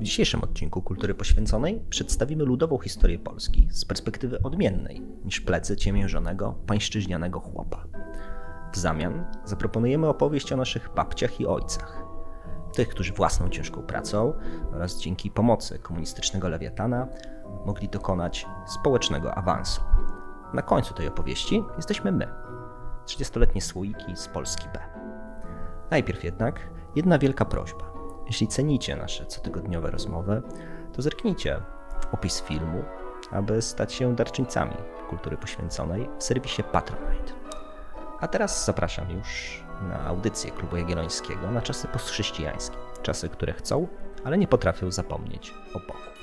W dzisiejszym odcinku Kultury Poświęconej przedstawimy ludową historię Polski z perspektywy odmiennej niż plecy ciemiężonego, pańszczyźnianego chłopa. W zamian zaproponujemy opowieść o naszych babciach i ojcach. Tych, którzy własną ciężką pracą oraz dzięki pomocy komunistycznego lewiatana mogli dokonać społecznego awansu. Na końcu tej opowieści jesteśmy my, 30-letnie słoiki z Polski B. Najpierw jednak jedna wielka prośba. Jeśli cenicie nasze cotygodniowe rozmowy, to zerknijcie w opis filmu, aby stać się darczyńcami kultury poświęconej w serwisie Patronite. A teraz zapraszam już na audycję Klubu Jagiellońskiego na czasy postchrześcijańskie. Czasy, które chcą, ale nie potrafią zapomnieć o Bogu.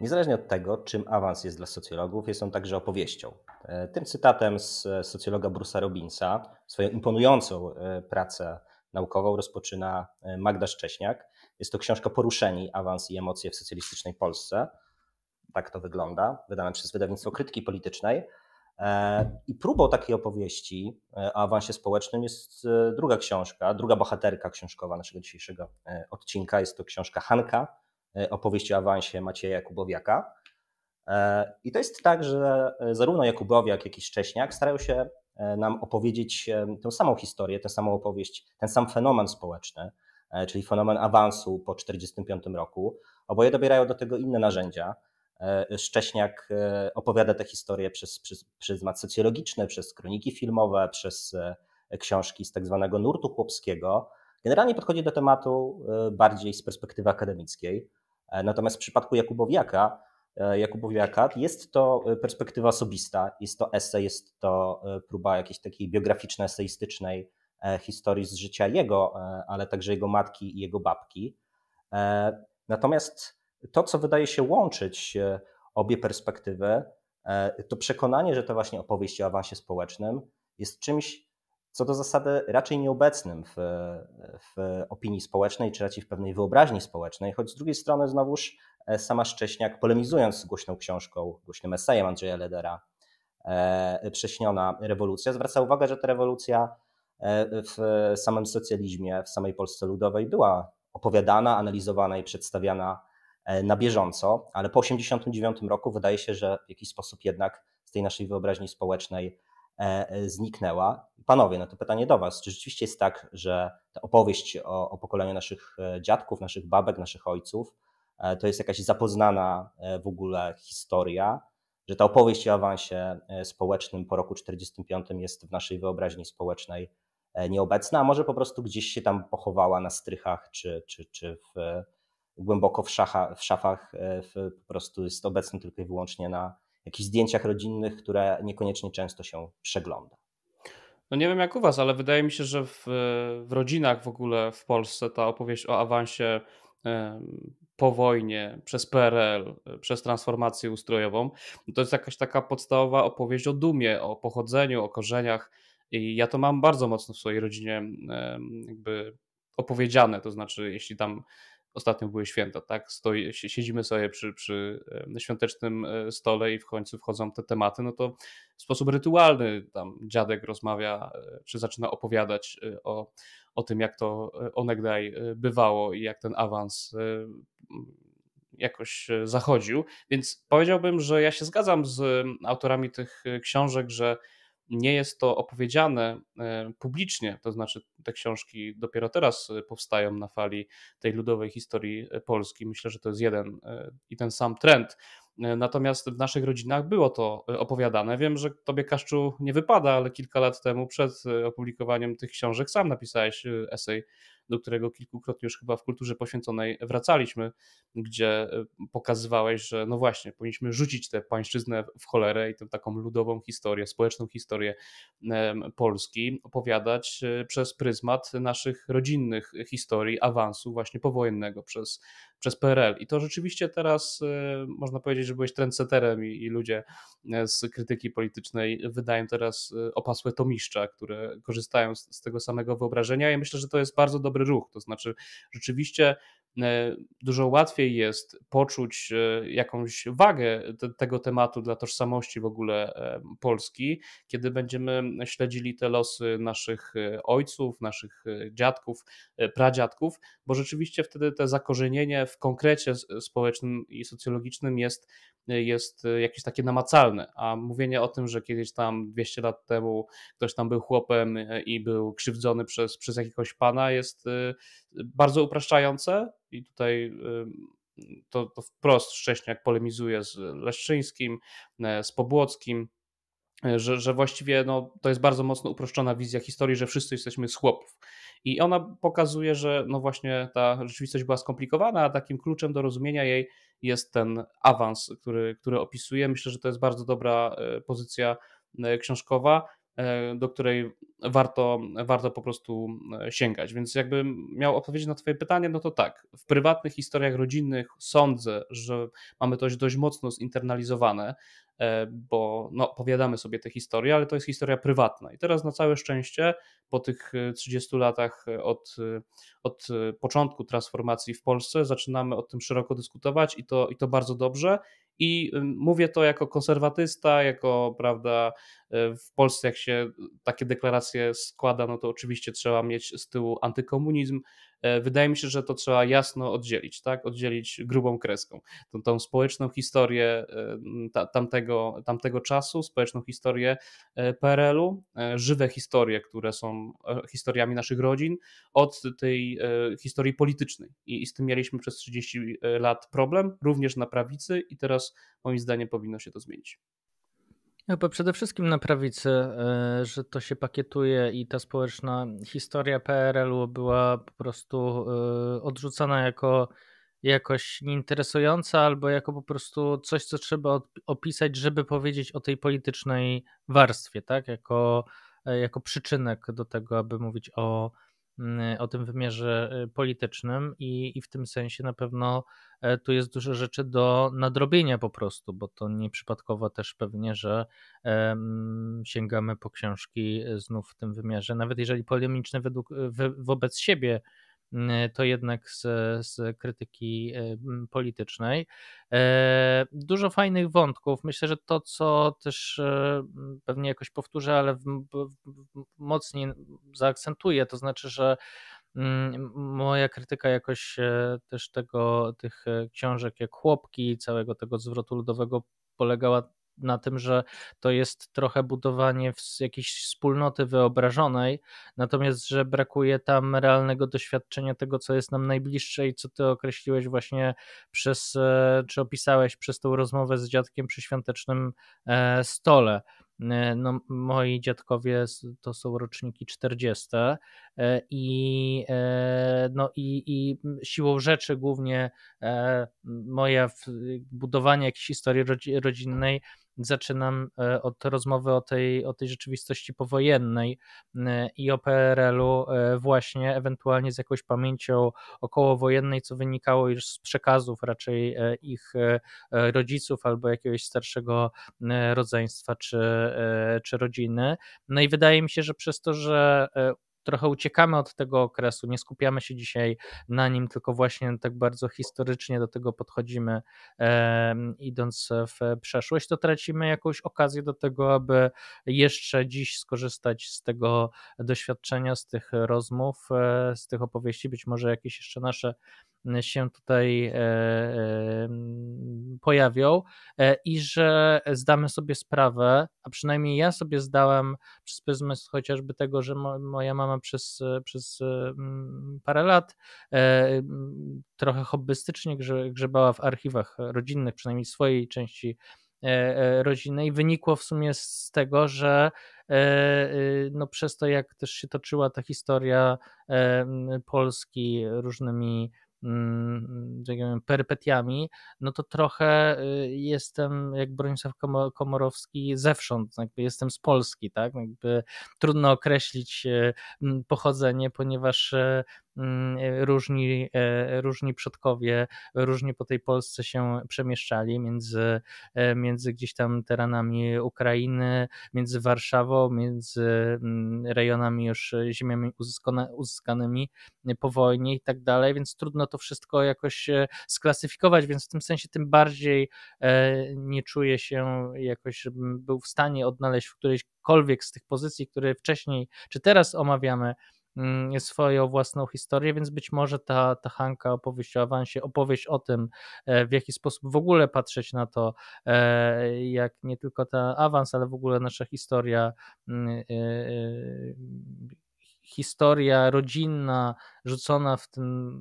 Niezależnie od tego, czym awans jest dla socjologów, jest on także opowieścią. E, tym cytatem z socjologa Bruce'a Robinsa, swoją imponującą e, pracę naukową rozpoczyna e, Magda Szcześniak. Jest to książka Poruszeni, awans i emocje w socjalistycznej Polsce. Tak to wygląda, wydana przez wydawnictwo Krytyki Politycznej. I próbą takiej opowieści o awansie społecznym jest druga książka, druga bohaterka książkowa naszego dzisiejszego odcinka. Jest to książka Hanka, E, opowieści o awansie Macieja Jakubowiaka. E, I to jest tak, że e, zarówno Jakubowiak, jak i Szcześniak starają się nam opowiedzieć tę samą historię, tę samą opowieść, ten sam fenomen społeczny, czyli fenomen awansu po 1945 roku. Oboje dobierają do tego inne narzędzia. Szcześniak opowiada tę historię przez, przez socjologiczny, przez kroniki filmowe, przez książki z tak zwanego nurtu chłopskiego. Generalnie podchodzi do tematu bardziej z perspektywy akademickiej. E, natomiast w przypadku Jakubowiaka, e, Jakubowiaka jest to e, perspektywa osobista, jest to esej, jest to próba jakiejś takiej biograficznej, eseistycznej historii z życia jego, ale także jego matki i jego babki. Natomiast to, co wydaje się łączyć obie perspektywy, to przekonanie, że to właśnie opowieść o awansie społecznym jest czymś, co do zasady raczej nieobecnym w, w opinii społecznej, czy raczej w pewnej wyobraźni społecznej, choć z drugiej strony znowuż e, sama Szcześniak, polemizując z głośną książką, głośnym esejem Andrzeja Ledera, e, Prześniona rewolucja, zwraca uwagę, że ta rewolucja e, w samym socjalizmie, w samej Polsce Ludowej była opowiadana, analizowana i przedstawiana na bieżąco, ale po 1989 roku wydaje się, że w jakiś sposób jednak z tej naszej wyobraźni społecznej E, e, zniknęła. Panowie, no to pytanie do Was. Czy rzeczywiście jest tak, że ta opowieść o, o pokoleniu naszych e, dziadków, naszych babek, naszych ojców to jest jakaś zapoznana w ogóle historia, że ta opowieść o awansie społecznym po roku 1945 jest w naszej wyobraźni społecznej nieobecna, a może po prostu gdzieś się tam pochowała na strychach czy, czy, czy w, głęboko w, szacha, w szafach, w, po prostu jest obecny tylko i wyłącznie na, jakichś zdjęciach rodzinnych, które niekoniecznie często się przegląda. No nie wiem jak u Was, ale wydaje mi się, że w, w rodzinach w ogóle w Polsce ta opowieść o awansie po wojnie, przez PRL, przez transformację ustrojową, to jest jakaś taka podstawowa opowieść o dumie, o pochodzeniu, o korzeniach. I ja to mam bardzo mocno w swojej rodzinie jakby opowiedziane. To znaczy, jeśli tam ostatnio były święta, tak? Stoi, siedzimy sobie przy, przy świątecznym e, stole i w końcu wchodzą te tematy, no to w sposób rytualny tam dziadek rozmawia, e, czy zaczyna opowiadać e, o, o tym, jak to onegdaj bywało i jak ten awans jakoś zachodził. Więc powiedziałbym, że ja się zgadzam z autorami tych książek, że nie jest to opowiedziane e, publicznie, to znaczy te książki dopiero teraz e, powstają na fali tej ludowej historii e, Polski. Myślę, że to jest jeden i ten sam trend. Natomiast w naszych rodzinach było to opowiadane. Wiem, że tobie Kaszczu nie wypada, ale kilka lat temu przed opublikowaniem tych książek sam napisałeś esej do którego kilkukrotnie już chyba w kulturze poświęconej wracaliśmy, gdzie e, pokazywałeś, że no właśnie, powinniśmy rzucić tę pańszczyznę w cholerę i tę taką ludową historię, społeczną historię Polski opowiadać e, przez pryzmat naszych rodzinnych historii awansu właśnie powojennego przez, przez PRL. I to rzeczywiście teraz e, można powiedzieć, że byłeś trendseterem i, i ludzie z krytyki politycznej wydają teraz opasłe tomiszcza, które korzystają z, z tego samego wyobrażenia. Ja myślę, że to jest bardzo dobry ruch. To znaczy, rzeczywiście dużo łatwiej jest poczuć jakąś wagę te, tego tematu dla tożsamości w ogóle Polski, kiedy będziemy śledzili te losy naszych ojców, naszych dziadków, pradziadków, bo rzeczywiście wtedy te zakorzenienie w konkrecie społecznym i socjologicznym jest jest e, jakieś takie namacalne, a mówienie o tym, że kiedyś tam 200 lat temu ktoś tam był chłopem e, i był krzywdzony przez, przez jakiegoś pana jest e, bardzo upraszczające i tutaj to, to wprost Szcześniak polemizuje z Leszczyńskim, z Pobłockim, że, że właściwie no, to jest bardzo mocno uproszczona wizja historii, że wszyscy jesteśmy z chłopów. I ona pokazuje, że no właśnie ta rzeczywistość była skomplikowana, a takim kluczem do rozumienia jej jest ten awans, który, który opisuje. Myślę, że to jest bardzo dobra e, pozycja e, książkowa, do której warto, warto po prostu sięgać. Więc jakbym miał odpowiedzieć na Twoje pytanie, no to tak, w prywatnych historiach rodzinnych sądzę, że mamy to dość mocno zinternalizowane, E, bo no, opowiadamy sobie te historie, ale to jest historia prywatna. I teraz na całe szczęście, po tych 30 e, latach e, od, od początku transformacji w Polsce, zaczynamy o tym szeroko dyskutować i to, i to bardzo dobrze. I mówię to jako konserwatysta, jako prawda, w Polsce jak się takie deklaracje składa, no to oczywiście trzeba mieć z tyłu antykomunizm, E, wydaje mi się, że to trzeba jasno oddzielić, tak? Oddzielić grubą kreską. Tą, tą społeczną historię e, ta, tamtego, tamtego czasu, społeczną historię e, PRL-u, żywe historie, które są historiami naszych rodzin, od tej historii politycznej. I, I z tym mieliśmy przez 30 lat problem, również na prawicy, i teraz moim zdaniem powinno się to zmienić. Chyba przede wszystkim na prawicy, e, że to się pakietuje i ta społeczna historia PRL-u była po prostu e, odrzucana jako jakoś nieinteresująca albo jako po prostu coś, co trzeba opisać, żeby powiedzieć o tej politycznej warstwie, tak? Jako, e, jako przyczynek do tego, aby mówić o o tym wymiarze y, politycznym i, i w tym sensie na pewno e, tu jest dużo rzeczy do nadrobienia po prostu, bo to nieprzypadkowo też pewnie, że sięgamy po książki znów w tym wymiarze, nawet jeżeli polemiczne według, wobec siebie Y, to jednak z, z krytyki y, politycznej. E, dużo fajnych wątków. Myślę, że to, co też e, pewnie jakoś powtórzę, ale mocniej zaakcentuję, to znaczy, że mm, moja krytyka jakoś e, też tego, tych książek jak Chłopki, całego tego zwrotu ludowego polegała na tym, że to jest trochę budowanie jakiejś wspólnoty wyobrażonej, natomiast że brakuje tam realnego doświadczenia tego, co jest nam najbliższe i co ty określiłeś właśnie przez, e, czy opisałeś przez tą rozmowę z dziadkiem przy świątecznym e, stole. E, no, moi dziadkowie to są roczniki 40 i, no, i, i siłą rzeczy głównie moja budowanie jakiejś historii rodzinnej zaczynam e, od rozmowy o tej, o tej rzeczywistości powojennej e, i o PRL-u e, właśnie ewentualnie z jakąś pamięcią okołowojennej, co wynikało już z przekazów raczej ich rodziców albo jakiegoś starszego rodzeństwa czy, czy rodziny. No i wydaje mi się, że przez to, że trochę uciekamy od tego okresu, nie skupiamy się dzisiaj na nim, tylko właśnie tak bardzo historycznie do tego podchodzimy, e, idąc w przeszłość, to tracimy jakąś okazję do tego, aby jeszcze dziś skorzystać z tego doświadczenia, z tych rozmów, e, z tych opowieści, być może jakieś jeszcze nasze się tutaj e, e, pojawią e, i że zdamy sobie sprawę, a przynajmniej ja sobie zdałem przez pryzmat chociażby tego, że moja mama przez, przez parę lat trochę hobbystycznie grzebała w archiwach rodzinnych, przynajmniej swojej części rodzinnej. Wynikło w sumie z tego, że no przez to, jak też się toczyła ta historia Polski różnymi Mm, perypetiami, no to trochę y, jestem jak Bronisław Komorowski zewsząd, jakby jestem z Polski, tak? Jakby trudno określić y, pochodzenie, ponieważ y, różni, e, różni przodkowie różnie po tej Polsce się przemieszczali między, e, między gdzieś tam terenami Ukrainy, między Warszawą, między mm, rejonami już ziemiami uzyskanymi po wojnie i tak dalej, więc trudno to wszystko jakoś sklasyfikować, więc w tym sensie tym bardziej nie czuję się jakoś, żebym był w stanie odnaleźć w którejśkolwiek z tych pozycji, które wcześniej czy teraz omawiamy, Mm, swoją własną historię, więc być może ta, ta Hanka opowieść o awansie, opowieść o tym, e, w jaki sposób w ogóle patrzeć na to, e, jak nie tylko ten awans, ale w ogóle nasza historia mm, e, historia rodzinna rzucona w, ten,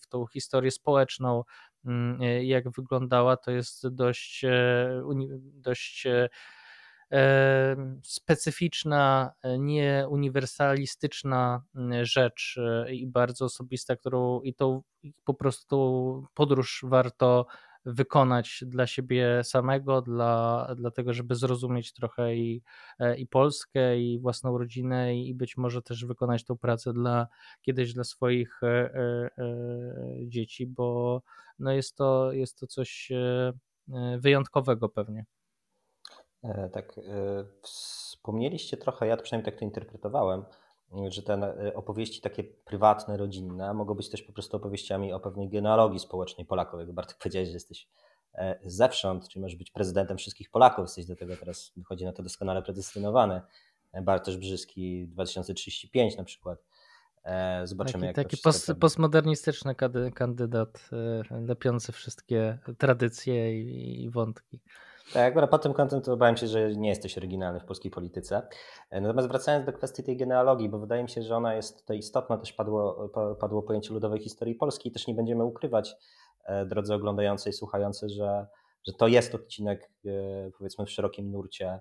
w tą historię społeczną, mm, jak wyglądała, to jest dość, dość specyficzna, e, nieuniwersalistyczna rzecz e, i bardzo osobista, którą i tą po prostu podróż warto wykonać dla siebie samego, dla, dla tego, żeby zrozumieć trochę i, e, i Polskę, i własną rodzinę, i być może też wykonać tą pracę dla kiedyś dla swoich e, e, dzieci, bo no jest, to, jest to coś wyjątkowego pewnie. E, tak, e, wspomnieliście trochę, ja przynajmniej tak to interpretowałem, że te e, opowieści takie prywatne, rodzinne mogą być też po prostu opowieściami o pewnej genealogii społecznej Polaków. Jak Bartek powiedziałeś, że jesteś zewsząd, czy możesz być prezydentem wszystkich Polaków, jesteś do tego teraz, wychodzi na to doskonale predestynowany. Bartosz Brzyski 2035 na przykład. Zobaczymy, taki, jak taki post, postmodernistyczny kandydat lepiący wszystkie tradycje i, i wątki. Tak, akurat pod tym kątem to obawiam się, że nie jesteś oryginalny w polskiej polityce. E, natomiast wracając do kwestii tej genealogii, bo wydaje mi się, że ona jest tutaj istotna, też padło, padło pojęcie ludowej historii Polski, też nie będziemy ukrywać, e, drodzy oglądający i słuchający, że, że to jest odcinek e, powiedzmy w szerokim nurcie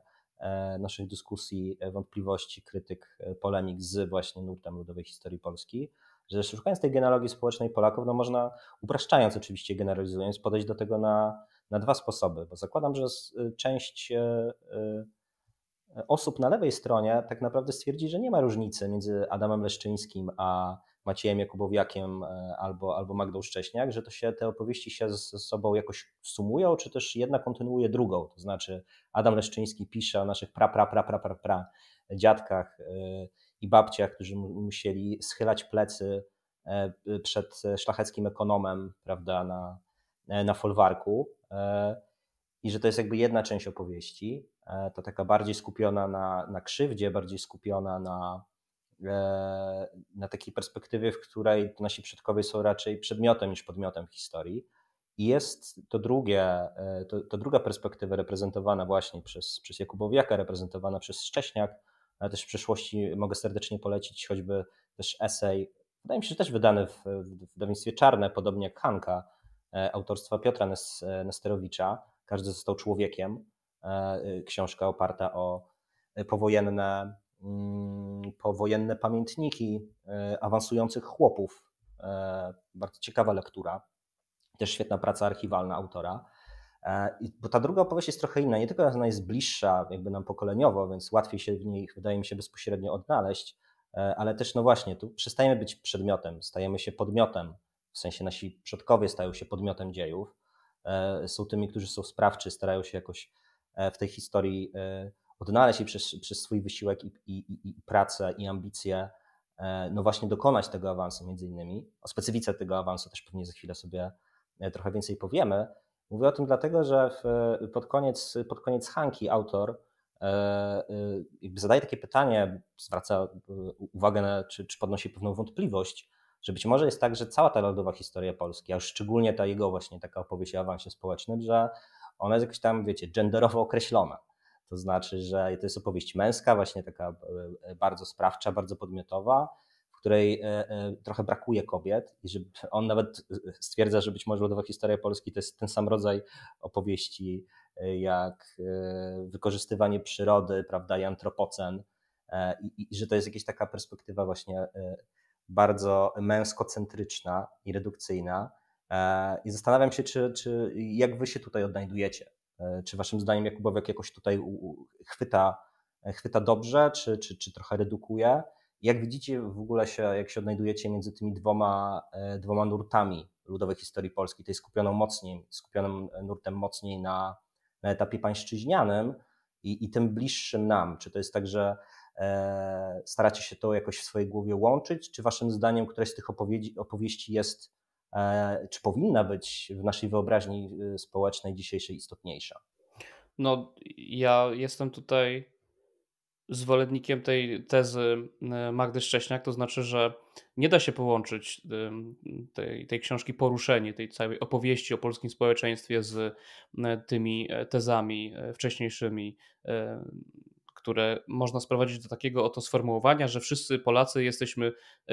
naszych dyskusji, wątpliwości, krytyk, polemik z właśnie nurtem ludowej historii Polski, że szukając tej genealogii społecznej Polaków, no można, upraszczając oczywiście, generalizując, podejść do tego na na dwa sposoby, bo zakładam, że y, część y, y, osób na lewej stronie tak naprawdę stwierdzi, że nie ma różnicy między Adamem Leszczyńskim a Maciejem Jakubowiakiem albo, albo Magdą Szcześniak, że to się te opowieści się ze sobą jakoś sumują, czy też jedna kontynuuje drugą. To znaczy Adam Leszczyński pisze o naszych pra, pra, pra, pra, pra, pra dziadkach i babciach, którzy musieli schylać plecy przed szlacheckim ekonomem, prawda, na, na folwarku e, i że to jest jakby jedna część opowieści, e, to taka bardziej skupiona na, na krzywdzie, bardziej skupiona na, e, na takiej perspektywie, w której nasi przodkowie są raczej przedmiotem niż podmiotem historii. I jest to, drugie, to, to druga perspektywa reprezentowana właśnie przez, przez Jakubowiaka, reprezentowana przez Szcześniak, ale też w przyszłości mogę serdecznie polecić choćby też esej, wydaje mi się, że też wydany w, w Czarne, podobnie jak Hanka, E, autorstwa Piotra e, Nesterowicza, Każdy został człowiekiem. E, książka oparta o powojenne, mm, powojenne pamiętniki awansujących chłopów. Bardzo ciekawa lektura. Też świetna praca archiwalna autora. Bo ta druga opowieść jest trochę inna. Nie tylko ona jest bliższa jakby nam pokoleniowo, więc łatwiej się w niej, wydaje mi się, bezpośrednio odnaleźć, ale też, no właśnie, tu przestajemy być przedmiotem, stajemy się podmiotem w sensie nasi przodkowie stają się podmiotem dziejów, e, są tymi, którzy są sprawczy, starają się jakoś e, w tej historii e, odnaleźć i przez, przez swój wysiłek i, i, i pracę i ambicje no właśnie dokonać tego awansu między innymi. O specyfice tego awansu też pewnie za chwilę sobie trochę więcej powiemy. Mówię o tym dlatego, że w, pod, koniec, pod koniec Hanki autor zadaje takie pytanie, zwraca uwagę na, czy, czy podnosi pewną wątpliwość, że być może jest tak, że cała ta lodowa historia Polski, a już szczególnie ta jego właśnie taka opowieść o awansie społecznym, że ona jest jakoś tam, wiecie, genderowo określona. To znaczy, że to jest opowieść męska, właśnie taka e, e, bardzo sprawcza, bardzo podmiotowa, w której e, trochę brakuje kobiet i że on nawet stwierdza, że być może lodowa historia Polski to jest ten sam rodzaj opowieści jak wykorzystywanie przyrody, prawda, i antropocen i, i że to jest jakaś taka perspektywa właśnie bardzo męskocentryczna i redukcyjna. E, I zastanawiam się, czy, czy jak wy się tutaj odnajdujecie. E, czy waszym zdaniem Jakubowiak jakoś tutaj chwyta, chwyta dobrze, czy, czy, czy trochę redukuje? Jak widzicie w ogóle się, jak się odnajdujecie między tymi dwoma, e, dwoma nurtami ludowej historii polskiej, tej skupioną mocniej, skupionym nurtem mocniej na, na etapie pańszczyźnianym i, i tym bliższym nam? Czy to jest tak, że staracie się to jakoś w swojej głowie łączyć? Czy waszym zdaniem któraś z tych opowieści, jest, e, czy powinna być w naszej wyobraźni e, społecznej dzisiejszej istotniejsza? No, ja jestem tutaj zwolennikiem tej tezy e, Magdy Szcześniak, to znaczy, że nie da się połączyć tej, tej książki Poruszenie, tej całej opowieści o polskim społeczeństwie z e, tymi e, tezami wcześniejszymi, które można sprowadzić do takiego oto sformułowania, że wszyscy Polacy jesteśmy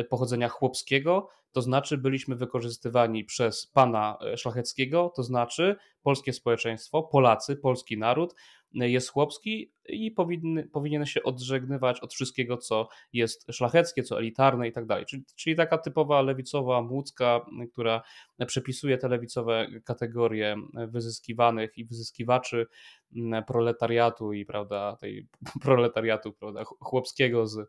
pochodzenia chłopskiego, to znaczy byliśmy wykorzystywani przez pana szlacheckiego, to znaczy polskie społeczeństwo, Polacy, polski naród jest chłopski i powinny, powinien się odżegnywać od wszystkiego, co jest szlacheckie, co elitarne i tak dalej. Czyli, taka typowa lewicowa młódzka, która przepisuje te lewicowe kategorie wyzyskiwanych i wyzyskiwaczy proletariatu i prawda, tej proletariatu prawda, chłopskiego z,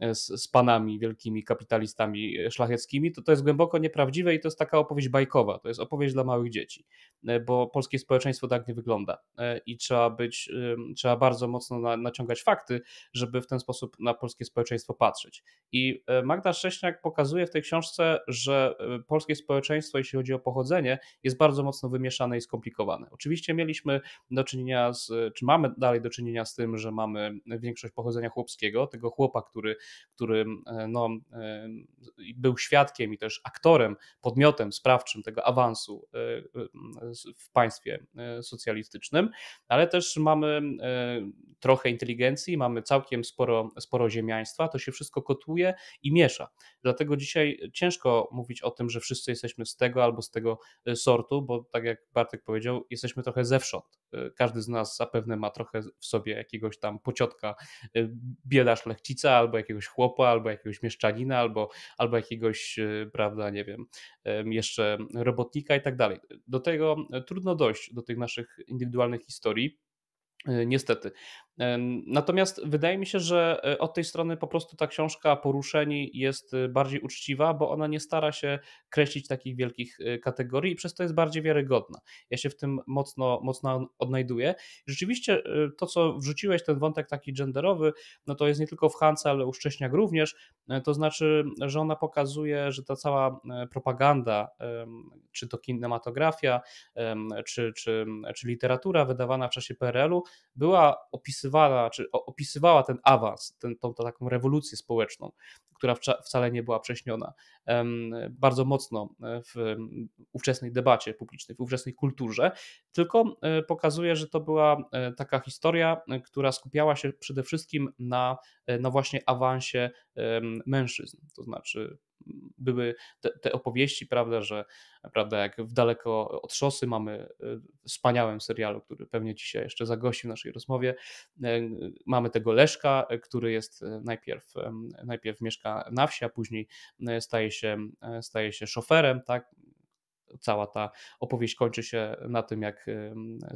z, z panami wielkimi kapitalistami szlacheckimi, to to jest głęboko nieprawdziwe i to jest taka opowieść bajkowa, to jest opowieść dla małych dzieci, bo polskie społeczeństwo tak nie wygląda i trzeba być, trzeba bardzo mocno naciągać fakty, żeby w ten sposób na polskie społeczeństwo patrzeć. I e, Magda Szcześniak pokazuje w tej książce, że e, polskie społeczeństwo, jeśli chodzi o pochodzenie, jest bardzo mocno wymieszane i skomplikowane. Oczywiście mieliśmy do czynienia z, czy mamy dalej do czynienia z tym, że mamy większość pochodzenia chłopskiego, tego chłopa, który, który e, no, był świadkiem i też aktorem, podmiotem sprawczym tego awansu w państwie socjalistycznym, ale też mamy trochę inteligencji, mamy całkiem sporo, sporo ziemiaństwa, to się wszystko kotuje i miesza. Dlatego dzisiaj ciężko mówić o tym, że wszyscy jesteśmy z tego albo z tego e, sortu, bo tak jak Bartek powiedział, jesteśmy trochę zewsząd. E, każdy z nas zapewne ma trochę w sobie jakiegoś tam pociotka e, bieda szlechcica, albo jakiegoś chłopa, albo jakiegoś mieszczanina, albo, albo jakiegoś, prawda, nie wiem, jeszcze robotnika i tak dalej. Do tego trudno dojść, do tych naszych indywidualnych historii. Niestety. Natomiast wydaje mi się, że e, od tej strony po prostu ta książka Poruszeni jest e, bardziej uczciwa, bo ona nie stara się kreślić takich wielkich e, kategorii i przez to jest bardziej wiarygodna. Ja się w tym mocno, mocno odnajduję. Rzeczywiście to, co wrzuciłeś, ten wątek taki genderowy, no to jest nie tylko w Hance, ale u Szcześniak również. To znaczy, że ona pokazuje, że ta cała propaganda, czy to kinematografia, czy, czy, czy literatura wydawana w czasie PRL-u była opisywana opisywała, czy opisywała ten awans, ten, tą, tą taką rewolucję społeczną, która wcale nie była prześniona bardzo mocno e, w ówczesnej debacie publicznej, w ówczesnej kulturze, tylko e, pokazuje, że to była e, taka historia, która skupiała się przede wszystkim na, na właśnie awansie mężczyzn, to znaczy były te, te, opowieści, prawda, że prawda, jak w daleko od szosy mamy wspaniałym serialu, który pewnie dzisiaj jeszcze zagości w naszej rozmowie, mamy tego Leszka, który jest najpierw, najpierw mieszka na wsi, a później staje się, staje się szoferem, tak? Cała ta opowieść kończy się na tym, jak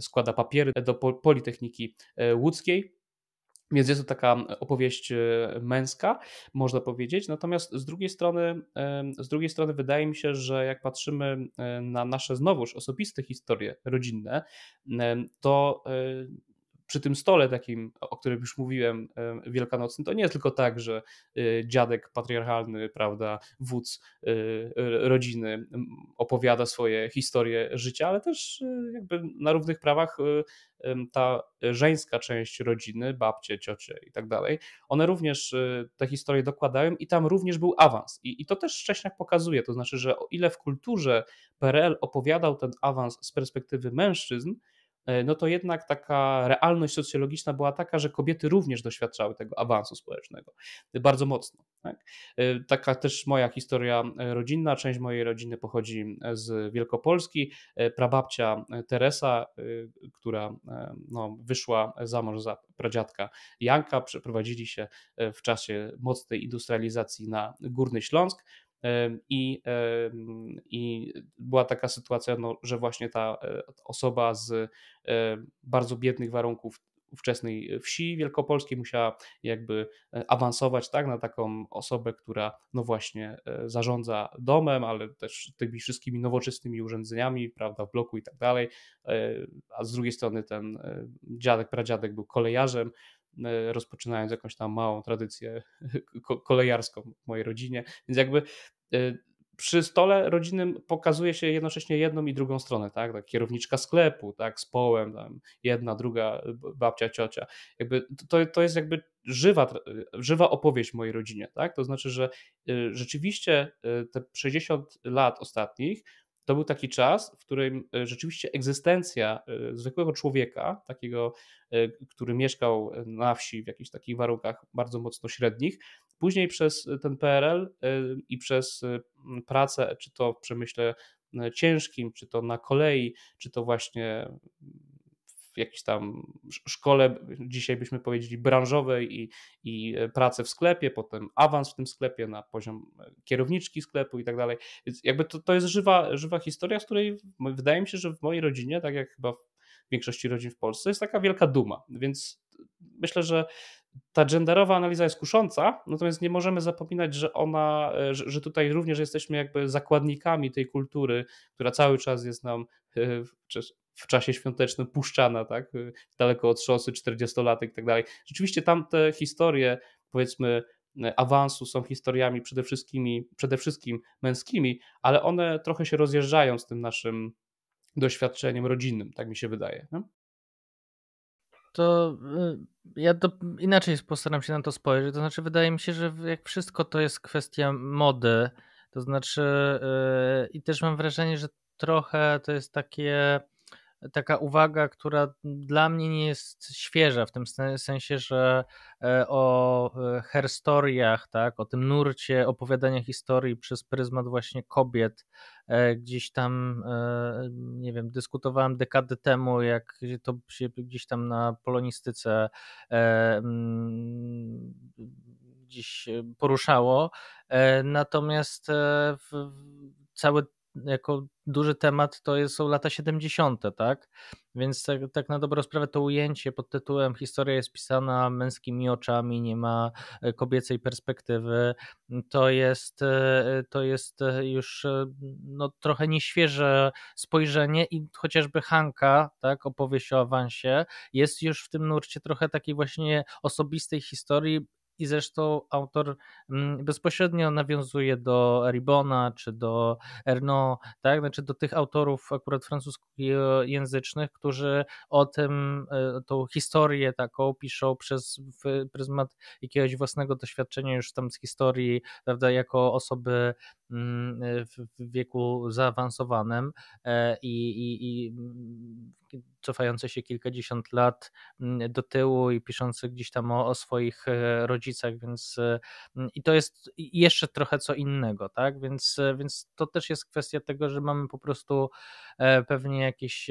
składa papiery do Politechniki e, Łódzkiej. Więc jest to taka opowieść e, męska, można powiedzieć. Natomiast z drugiej strony, z drugiej strony wydaje mi się, że jak patrzymy na nasze znowuż osobiste historie rodzinne, to przy tym stole takim, o którym już mówiłem, wielkanocnym, to nie jest tylko tak, że y, dziadek patriarchalny, prawda, wódz y, rodziny opowiada swoje historie życia, ale też y, jakby na równych prawach ta żeńska część rodziny, babcie, ciocie i tak dalej, one również te historie dokładają i tam również był awans. I, i to też Szcześniak pokazuje, to znaczy, że o ile w kulturze PRL opowiadał ten awans z perspektywy mężczyzn, no to jednak taka realność socjologiczna była taka, że kobiety również doświadczały tego awansu społecznego bardzo mocno. Tak? E, taka też moja historia e, rodzinna, część mojej rodziny pochodzi z Wielkopolski. Prababcia Teresa, która no, wyszła za mąż za pradziadka Janka, przeprowadzili się w czasie mocnej industrializacji na Górny Śląsk. I, I była taka sytuacja, no, że właśnie ta e, osoba z e, bardzo biednych warunków ówczesnej wsi wielkopolskiej, musiała jakby awansować tak, na taką osobę, która no właśnie zarządza domem, ale też tymi wszystkimi nowoczesnymi urządzeniami, prawda, w bloku i tak dalej, a z drugiej strony ten dziadek, pradziadek był kolejarzem, rozpoczynając jakąś tam małą tradycję kolejarską w mojej rodzinie, więc jakby przy stole rodzinnym pokazuje się jednocześnie jedną i drugą stronę, tak? tak kierowniczka sklepu, tak, z połem, tam jedna, druga babcia, ciocia. Jakby to, to jest jakby żywa, żywa opowieść mojej rodzinie, tak? To znaczy, że y, rzeczywiście y, te 60 lat ostatnich to był taki czas, w którym y, rzeczywiście egzystencja zwykłego człowieka, takiego, który mieszkał na wsi w jakichś takich warunkach bardzo mocno średnich, Później przez ten PRL y, i przez y, pracę, czy to w przemyśle y, ciężkim, czy to na kolei, czy to właśnie w jakiejś tam szkole, dzisiaj byśmy powiedzieli branżowej i, i pracę w sklepie, potem awans w tym sklepie na poziom kierowniczki sklepu i tak dalej. Więc jakby to, to jest żywa, żywa historia, z której wydaje mi się, że w mojej rodzinie, tak jak chyba w większości rodzin w Polsce, jest taka wielka duma. Więc myślę, że ta genderowa analiza jest kusząca, natomiast nie możemy zapominać, że ona, e, że, tutaj również jesteśmy jakby zakładnikami tej kultury, która cały czas jest nam e, w czasie świątecznym puszczana, tak, e, daleko od szosy, 40-latek i tak dalej. Rzeczywiście tamte historie, powiedzmy, awansu są historiami przede wszystkim, przede wszystkim męskimi, ale one trochę się rozjeżdżają z tym naszym doświadczeniem rodzinnym, tak mi się wydaje. Nie? To y, ja to inaczej postaram się na to spojrzeć. To znaczy, wydaje mi się, że jak wszystko to jest kwestia mody. To znaczy, yy, i też mam wrażenie, że trochę to jest takie taka uwaga, która dla mnie nie jest świeża, w tym sensie, że e, o e, herstoriach, tak, o tym nurcie opowiadania historii przez pryzmat właśnie kobiet, e, gdzieś tam, nie wiem, dyskutowałem dekady temu, jak to się gdzieś tam na polonistyce mm, gdzieś poruszało, natomiast cały jako duży temat to jest, są lata 70., tak? Więc tak, tak, na dobrą sprawę to ujęcie pod tytułem Historia jest pisana męskimi oczami, nie ma e, kobiecej perspektywy. To jest, e, to jest e, już no, trochę nieświeże spojrzenie i chociażby Hanka, tak, opowieść o awansie, jest już w tym nurcie trochę takiej właśnie osobistej historii, i zresztą autor mm, bezpośrednio nawiązuje do Ribona czy do Ernaud, tak? znaczy do tych autorów akurat francuskojęzycznych, którzy o tym, e, tą historię taką piszą przez pryzmat jakiegoś własnego doświadczenia już tam z historii, prawda, jako osoby w wieku zaawansowanym e, i, i, i mm, cofające się kilkadziesiąt lat mm, do tyłu i piszące gdzieś tam o, o swoich e, rodzicach, więc e, mm, i to jest jeszcze trochę co innego, tak? Więc, e, więc to też jest kwestia tego, że mamy po prostu pewnie jakieś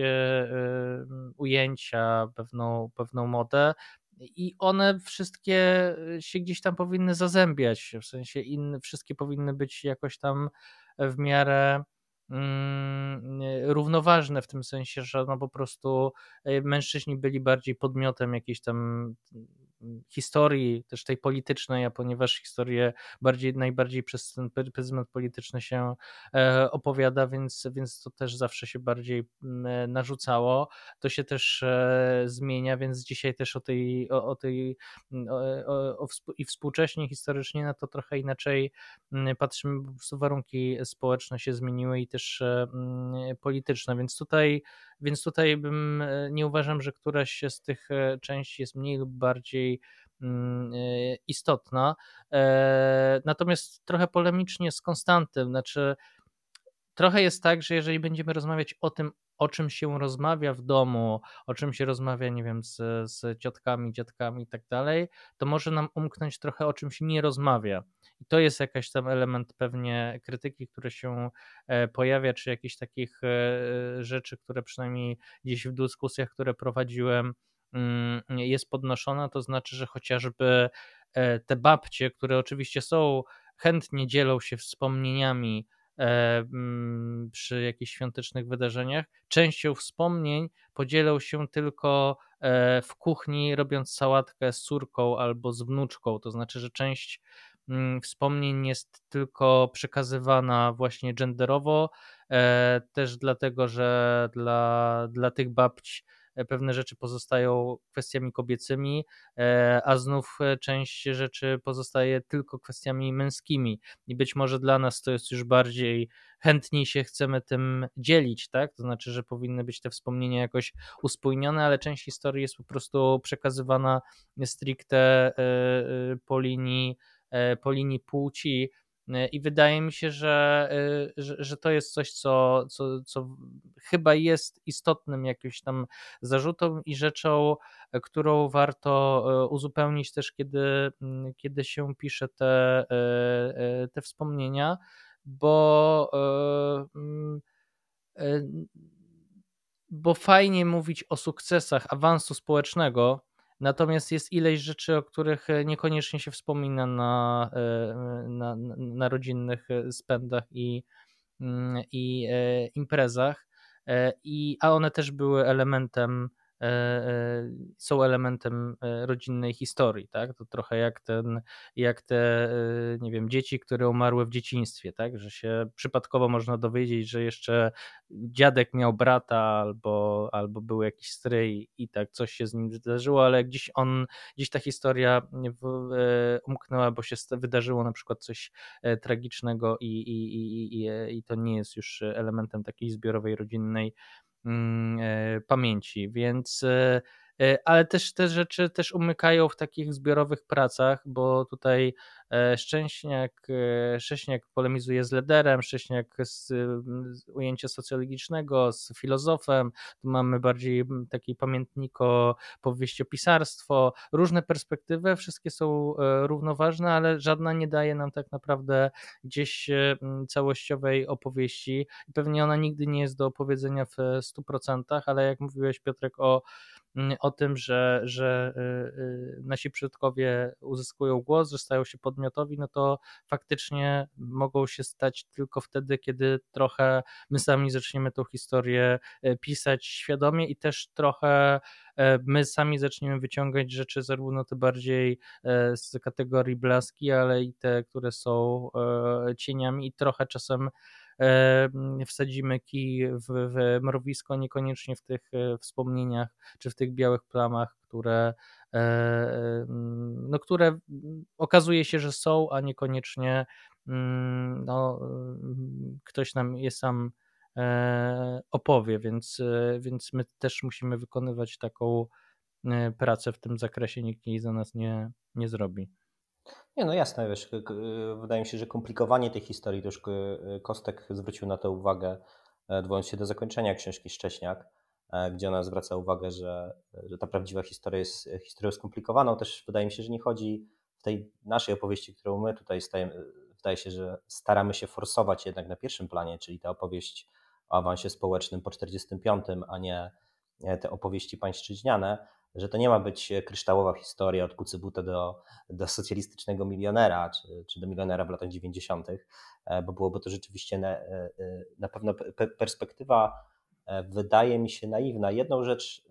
ujęcia, pewną, pewną modę, i one wszystkie się gdzieś tam powinny zazębiać, w sensie inne, wszystkie powinny być jakoś tam w miarę Mm, równoważne w tym sensie, że no po prostu e, mężczyźni byli bardziej podmiotem jakiejś tam historii, też tej politycznej, a ponieważ historię bardziej, najbardziej przez ten pryzmat polityczny się e, opowiada, więc, więc to też zawsze się bardziej e, narzucało. To się też e, zmienia, więc dzisiaj też o tej, o, o tej o, o, i współcześnie historycznie na to trochę inaczej patrzymy, po prostu warunki społeczne się zmieniły i też polityczne, więc tutaj więc tutaj bym nie uważam, że któraś z tych części jest mniej lub bardziej Mm, e, istotna. E, natomiast trochę polemicznie z Konstantym, znaczy trochę jest tak, że jeżeli będziemy rozmawiać o tym, o czym się rozmawia w domu, o czym się rozmawia, nie wiem, z, z ciotkami, dziadkami i tak dalej, to może nam umknąć trochę o czym się nie rozmawia. I to jest jakiś tam element pewnie krytyki, który się e, pojawia, czy jakichś takich rzeczy, które przynajmniej gdzieś w dyskusjach, które prowadziłem, Mm, jest podnoszona, to znaczy, że chociażby e, te babcie, które oczywiście są, chętnie dzielą się wspomnieniami przy jakichś świątecznych wydarzeniach. Częścią wspomnień podzielą się tylko w kuchni, robiąc sałatkę z córką albo z wnuczką. To znaczy, że część mm, wspomnień jest tylko przekazywana właśnie genderowo, też dlatego, że dla, dla tych babci E, pewne rzeczy pozostają kwestiami kobiecymi, e, a znów e, część rzeczy pozostaje tylko kwestiami męskimi. I być może dla nas to jest już bardziej chętniej się chcemy tym dzielić, tak? To znaczy, że powinny być te wspomnienia jakoś uspójnione, ale część historii jest po prostu przekazywana stricte po linii, po linii płci E, I wydaje mi się, że, e, że, że, to jest coś, co, co, co chyba jest istotnym jakimś tam zarzutem i rzeczą, e, którą warto uzupełnić też, kiedy, kiedy się pisze te, te wspomnienia, bo bo fajnie mówić o sukcesach awansu społecznego, Natomiast jest ileś rzeczy, o których e, niekoniecznie się wspomina na, e, na, na rodzinnych e, spędach i, mm, i imprezach, i, a one też były elementem są elementem e, rodzinnej historii, tak? To trochę jak ten, jak te, nie wiem, dzieci, które umarły w dzieciństwie, tak? Że się przypadkowo można dowiedzieć, że jeszcze dziadek miał brata albo, albo był jakiś stryj i tak coś się z nim wydarzyło, ale gdzieś on, gdzieś ta historia umknęła, bo się wydarzyło na przykład coś tragicznego i, i, i, i, i to nie jest już elementem takiej zbiorowej rodzinnej e, pamięci, więc e, E, ale też te rzeczy też umykają w takich zbiorowych pracach, bo tutaj e, Szczęśniak, e, Szczęśniak polemizuje z Lederem, Szczęśniak z, z ujęcia socjologicznego, z filozofem, tu mamy bardziej taki pamiętniko powieściopisarstwo, różne perspektywy, wszystkie są równoważne, ale żadna nie daje nam tak naprawdę gdzieś całościowej opowieści. I pewnie ona nigdy nie jest do opowiedzenia w 100%, ale jak mówiłeś Piotrek o Mm, o tym, że, że y, y, nasi przodkowie uzyskują głos, że stają się podmiotowi, no to faktycznie mogą się stać tylko wtedy, kiedy trochę my sami zaczniemy tą historię y, pisać świadomie i też trochę my sami zaczniemy wyciągać rzeczy, zarówno te bardziej z kategorii blaski, ale i te, które są cieniami i trochę czasem wsadzimy kij w, w mrowisko, niekoniecznie w tych e, wspomnieniach czy w tych białych plamach, które, e, no, które okazuje się, że są, a niekoniecznie mm, no, ktoś nam je sam e, opowie, więc, więc my też musimy wykonywać taką pracę w tym zakresie, nikt jej za nas nie, nie zrobi. Nie, no jasne, wiesz, wydaje mi się, że komplikowanie tej historii, to już Kostek zwrócił na to uwagę, e, odwołując się do zakończenia książki Szcześniak, e, gdzie ona zwraca uwagę, że, że ta prawdziwa historia jest historią skomplikowaną. Też wydaje mi się, że nie chodzi w tej naszej opowieści, którą my tutaj stajemy, wydaje się, że staramy się forsować jednak na pierwszym planie, czyli ta opowieść o awansie społecznym po 45, a nie te opowieści pańszczyźniane, że to nie ma być kryształowa historia od Kucybuta do, do socjalistycznego milionera, czy, czy do milionera w latach 90., e, bo byłoby to rzeczywiście na, e, e, na pewno perspektywa wydaje mi się naiwna. Jedną rzecz,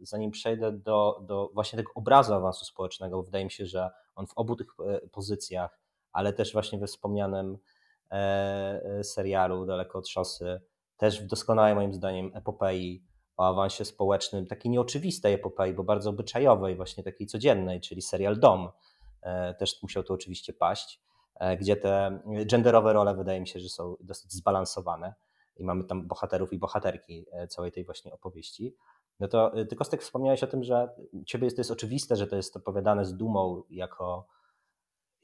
zanim przejdę do, do właśnie tego obrazu awansu społecznego, bo wydaje mi się, że on w obu tych pozycjach, ale też właśnie we wspomnianym serialu Daleko od szosy, też w doskonałej moim zdaniem epopei o awansie społecznym, takiej nieoczywistej epopei, bo bardzo obyczajowej, właśnie takiej codziennej, czyli serial Dom. E, też musiał to oczywiście paść, e, gdzie te genderowe role wydaje mi się, że są dosyć zbalansowane i mamy tam bohaterów i bohaterki e, całej tej właśnie opowieści. No to ty Kostek wspomniałeś o tym, że ciebie to jest oczywiste, że to jest opowiadane z dumą jako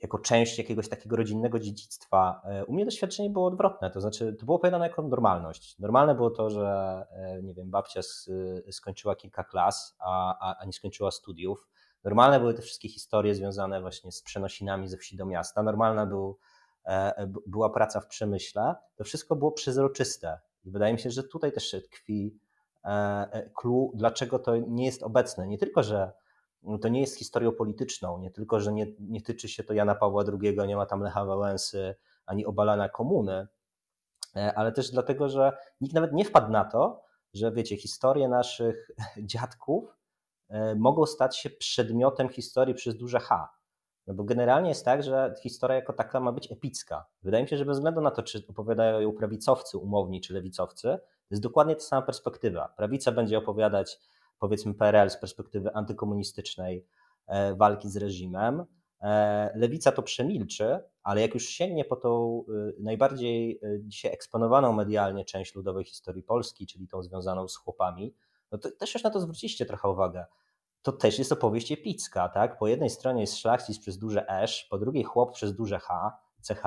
jako część jakiegoś takiego rodzinnego dziedzictwa. E, u mnie doświadczenie było odwrotne, to znaczy to było opowiadane jako normalność. Normalne było to, że e, nie wiem, babcia skończyła kilka klas, a, a, a nie skończyła studiów. Normalne były te wszystkie historie związane właśnie z przenosinami ze wsi do miasta. Normalna był, e, była praca w przemyśle. To wszystko było przezroczyste. I wydaje mi się, że tutaj też tkwi clue, dlaczego to nie jest obecne. Nie tylko, że to nie jest historią polityczną, nie tylko, że nie, nie tyczy się to Jana Pawła II, nie ma tam Lecha Wałęsy, ani obalania komuny, ale też dlatego, że nikt nawet nie wpadł na to, że wiecie, historie naszych dziadków mogą stać się przedmiotem historii przez duże H. No bo generalnie jest tak, że historia jako taka ma być epicka. Wydaje mi się, że bez względu na to, czy opowiadają ją prawicowcy umowni, czy lewicowcy, to jest dokładnie ta sama perspektywa. Prawica będzie opowiadać, powiedzmy, PRL z perspektywy antykomunistycznej e, walki z reżimem. E, lewica to przemilczy, ale jak już sięgnie po tą y, najbardziej dzisiaj eksponowaną medialnie część ludowej historii Polski, czyli tą związaną z chłopami, no to też już na to zwróciliście trochę uwagę to też jest opowieść epicka, tak? Po jednej stronie jest szlachcic przez duże esz, po drugiej chłop przez duże H, CH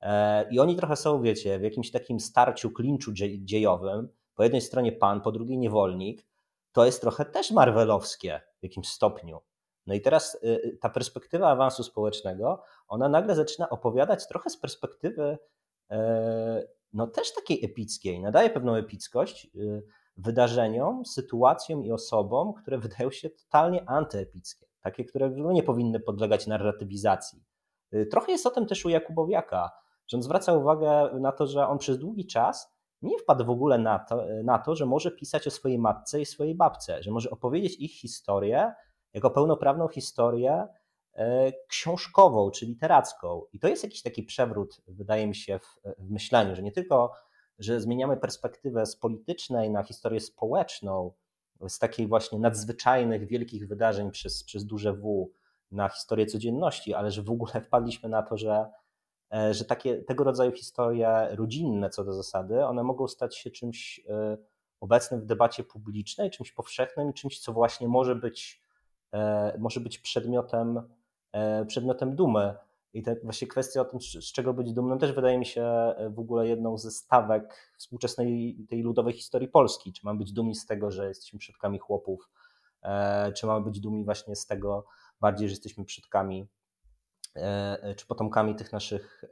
e, i oni trochę są, wiecie, w jakimś takim starciu, klinczu dziejowym. Po jednej stronie pan, po drugiej niewolnik. To jest trochę też marvelowskie w jakimś stopniu. No i teraz y, y, ta perspektywa awansu społecznego, ona nagle zaczyna opowiadać trochę z perspektywy e, no też takiej epickiej, nadaje pewną epickość, y, wydarzeniom, sytuacjom i osobom, które wydają się totalnie antyepickie, takie, które nie powinny podlegać narratywizacji. Trochę jest o tym też u Jakubowiaka, że on zwraca uwagę na to, że on przez długi czas nie wpadł w ogóle na to, na to, że może pisać o swojej matce i swojej babce, że może opowiedzieć ich historię jako pełnoprawną historię e, książkową czy literacką. I to jest jakiś taki przewrót, wydaje mi się, w, w myśleniu, że nie tylko że zmieniamy perspektywę z politycznej na historię społeczną, z takiej właśnie nadzwyczajnych, wielkich wydarzeń przez, przez duże W na historię codzienności, ale że w ogóle wpadliśmy na to, że, że takie, tego rodzaju historie rodzinne co do zasady, one mogą stać się czymś e, obecnym w debacie publicznej, czymś powszechnym i czymś, co właśnie może być, e, może być przedmiotem, przedmiotem dumy. I te właśnie kwestia o tym, z czego być dumnym, też wydaje mi się e, w ogóle jedną ze stawek współczesnej tej ludowej historii Polski. Czy mamy być dumni z tego, że jesteśmy przodkami chłopów, e, czy mamy być dumni właśnie z tego bardziej, że jesteśmy przodkami e, czy potomkami tych naszych,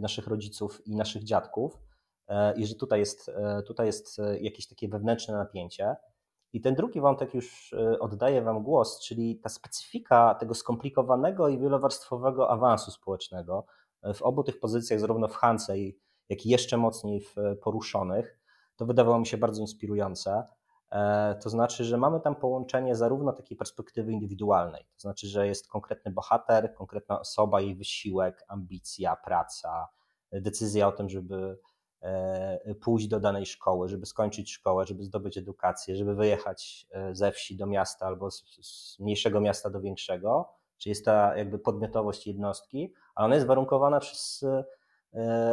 naszych rodziców i naszych dziadków. I że tutaj jest, tutaj jest jakieś takie wewnętrzne napięcie. I ten drugi wątek już e, oddaję Wam głos, czyli ta specyfika tego skomplikowanego i wielowarstwowego awansu społecznego e, w obu tych pozycjach, zarówno w Hance, jak i jeszcze mocniej w e, poruszonych, to wydawało mi się bardzo inspirujące. To znaczy, że mamy tam połączenie zarówno takiej perspektywy indywidualnej, to znaczy, że jest konkretny bohater, konkretna osoba, jej wysiłek, ambicja, praca, decyzja o tym, żeby E, pójść do danej szkoły, żeby skończyć szkołę, żeby zdobyć edukację, żeby wyjechać e, ze wsi do miasta albo z, z mniejszego miasta do większego, czyli jest ta jakby podmiotowość jednostki, ale ona jest warunkowana przez e,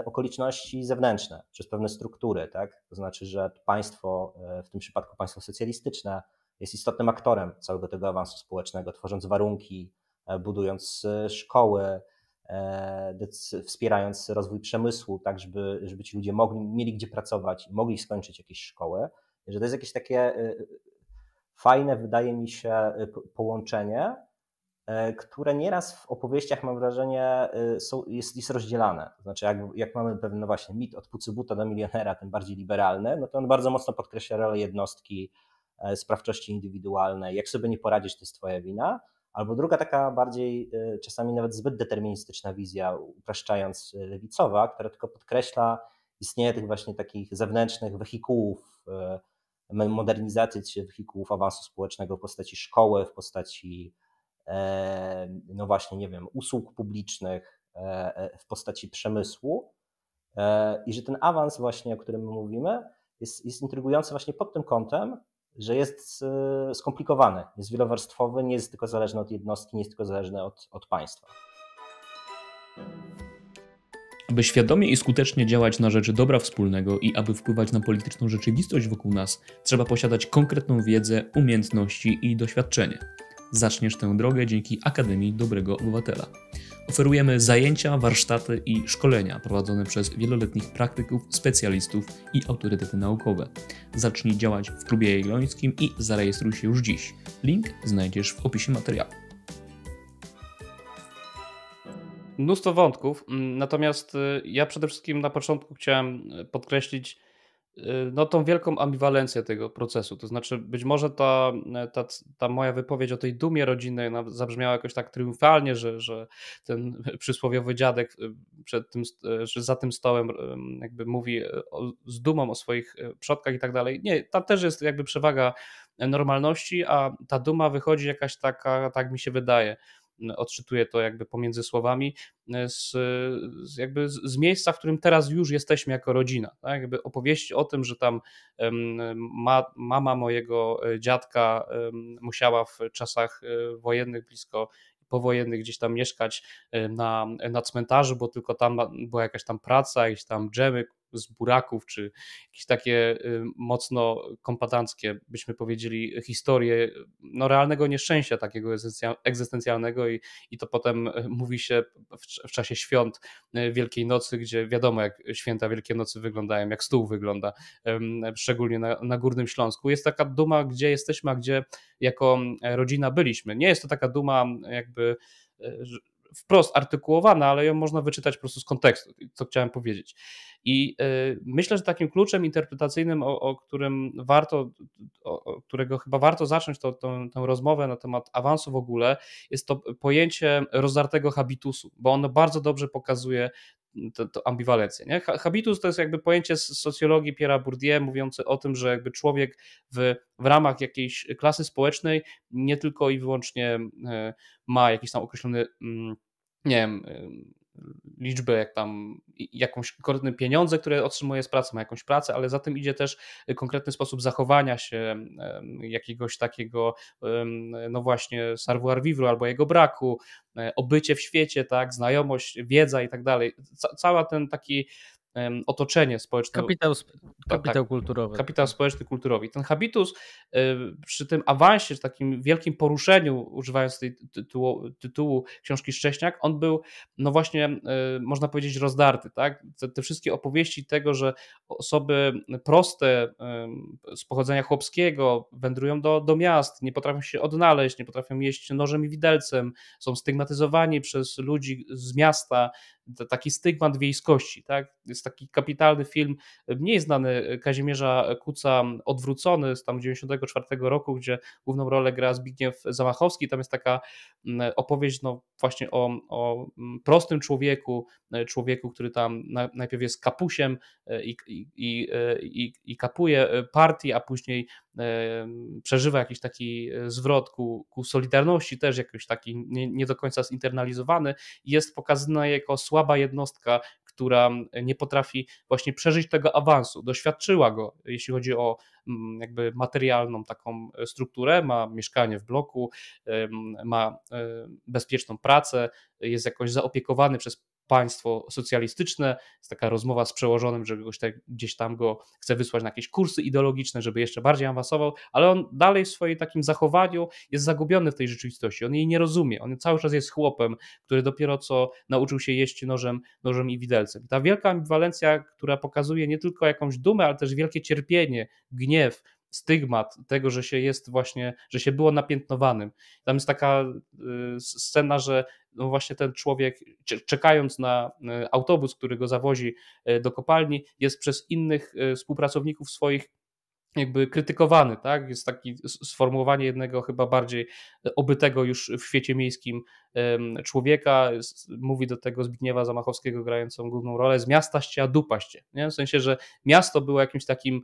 okoliczności zewnętrzne, przez pewne struktury, tak? To znaczy, że państwo, w tym przypadku państwo socjalistyczne, jest istotnym aktorem całego tego awansu społecznego, tworząc warunki, budując szkoły, E, wspierając rozwój przemysłu, tak żeby, żeby ci ludzie mogli, mieli gdzie pracować mogli skończyć jakieś szkoły. Że to jest jakieś takie e, fajne, wydaje mi się, e, połączenie, które nieraz w opowieściach, mam wrażenie, są, jest, jest rozdzielane. Znaczy, jak, jak mamy pewien, no właśnie, mit od pucybuta do milionera, ten bardziej liberalny, no to on bardzo mocno podkreśla rolę jednostki, sprawczości indywidualnej. Jak sobie nie poradzisz, to jest twoja wina Albo druga taka bardziej czasami nawet zbyt deterministyczna wizja, upraszczając lewicowa, która tylko podkreśla istnienie tych właśnie takich zewnętrznych wehikułów, modernizacji wehikułów awansu społecznego w postaci szkoły, w postaci e, no właśnie, nie wiem, usług publicznych, e, e, w postaci przemysłu i że ten awans właśnie, o którym my mówimy, jest, jest intrygujący właśnie pod tym kątem, że jest e, skomplikowany, jest wielowarstwowy, nie jest tylko zależny od jednostki, nie jest tylko zależny od, od państwa. Aby świadomie i skutecznie działać na rzecz dobra wspólnego i aby wpływać na polityczną rzeczywistość wokół nas, trzeba posiadać konkretną wiedzę, umiejętności i doświadczenie. Zaczniesz tę drogę dzięki Akademii Dobrego Obywatela. Oferujemy zajęcia, warsztaty i szkolenia prowadzone przez wieloletnich praktyków, specjalistów i autorytety naukowe. Zacznij działać w klubie jagiellońskim i zarejestruj się już dziś. Link znajdziesz w opisie materiału. Mnóstwo wątków, mm, natomiast y, ja przede wszystkim na początku chciałem y, podkreślić, no, tą wielką ambiwalencję tego procesu. To znaczy, być może ta, ta, ta moja wypowiedź o tej dumie rodzinnej zabrzmiała jakoś tak triumfalnie, że, że ten przysłowiowy dziadek przed tym, że za tym stołem jakby mówi o, z dumą o swoich przodkach i tak dalej. Nie, tam też jest jakby przewaga normalności, a ta duma wychodzi jakaś taka, tak mi się wydaje, odczytuję to jakby pomiędzy słowami, e, z, z jakby z, miejsca, w którym teraz już jesteśmy jako rodzina. Tak? Jakby opowieści o tym, że tam ma, mama mojego e, dziadka musiała w czasach e, wojennych blisko powojennych gdzieś tam mieszkać na, na cmentarzu, bo tylko tam była jakaś tam praca, jakieś tam dżemy, z buraków, czy jakieś takie y, mocno kompatanckie, byśmy powiedzieli, historie no, realnego nieszczęścia takiego egzystencjalnego i, i to potem y, mówi się w, w czasie świąt y, Wielkiej Nocy, gdzie wiadomo jak święta Wielkiej Nocy wyglądają, jak stół wygląda, szczególnie na, na Górnym Śląsku. Jest taka duma, gdzie jesteśmy, a gdzie jako rodzina byliśmy. Nie jest to taka duma jakby wprost artykułowana, ale ją można wyczytać po prostu z kontekstu, co chciałem powiedzieć. I y, myślę, że takim kluczem interpretacyjnym, o, o którym warto, o, którego chyba warto zacząć to, to, tę rozmowę na temat awansu w ogóle, jest to pojęcie rozdartego habitusu, bo ono bardzo dobrze pokazuje to, to ambiwalencję. Nie? Habitus to jest jakby pojęcie z socjologii Pierre'a Bourdieu mówiące o tym, że jakby człowiek w, w ramach jakiejś klasy społecznej nie tylko i wyłącznie e, ma jakiś tam określony mm, nie wiem, liczbę, jak tam jakąś konkretne pieniądze, które otrzymuje z pracy, ma jakąś pracę, ale za tym idzie też konkretny sposób zachowania się, jakiegoś takiego, no właśnie, savoir vivre albo jego braku, e, obycie w świecie, tak, znajomość, wiedza i tak dalej. Cała ten taki otoczenie społeczne. Kapitał, kapitał tak, kulturowy. Kapitał społeczny, kulturowy. Ten habitus e, przy tym awansie, takim wielkim poruszeniu, używając tej tytułu, tytułu książki Szcześniak, on był, no właśnie, e, można powiedzieć, rozdarty. Tak? Te, te wszystkie opowieści tego, że osoby proste z pochodzenia chłopskiego wędrują do, do miast, nie potrafią się odnaleźć, nie potrafią jeść nożem i widelcem, są stygmatyzowani przez ludzi z miasta, taki stygmat wiejskości. Tak? Jest taki kapitalny film, mniej znany Kazimierza Kuca, Odwrócony z tam 94 roku, gdzie główną rolę gra Zbigniew Zamachowski. Tam jest taka mm, opowieść no właśnie o, o mm, prostym człowieku, e, człowieku, który tam najpierw jest kapusiem e, i, i, e, i, i kapuje partii, a później przeżywa jakiś taki zwrot ku, ku solidarności, też jakiś taki nie, nie do końca zinternalizowany, jest pokazana jako słaba jednostka, która nie potrafi właśnie przeżyć tego awansu, doświadczyła go, jeśli chodzi o jakby materialną taką strukturę, ma mieszkanie w bloku, ma bezpieczną pracę, jest jakoś zaopiekowany przez państwo socjalistyczne. Jest taka rozmowa z przełożonym, że tak, gdzieś tam go chce wysłać na jakieś kursy ideologiczne, żeby jeszcze bardziej awansował, ale on dalej w swoim takim zachowaniu jest zagubiony w tej rzeczywistości. On jej nie rozumie. On cały czas jest chłopem, który dopiero co nauczył się jeść nożem, nożem i widelcem. Ta wielka ambiwalencja, która pokazuje nie tylko jakąś dumę, ale też wielkie cierpienie, gniew, stygmat tego, że się jest właśnie, że się było napiętnowanym. Tam jest taka y, scena, że no właśnie ten człowiek, czekając na y, autobus, który go zawozi y, do kopalni, jest przez innych współpracowników swoich jakby krytykowany, tak? Jest takie sformułowanie jednego chyba bardziej obytego już w świecie miejskim człowieka, mówi do tego Zbigniewa Zamachowskiego grającą główną rolę, z miasta ściea dupaście, nie? w sensie, że miasto było jakimś takim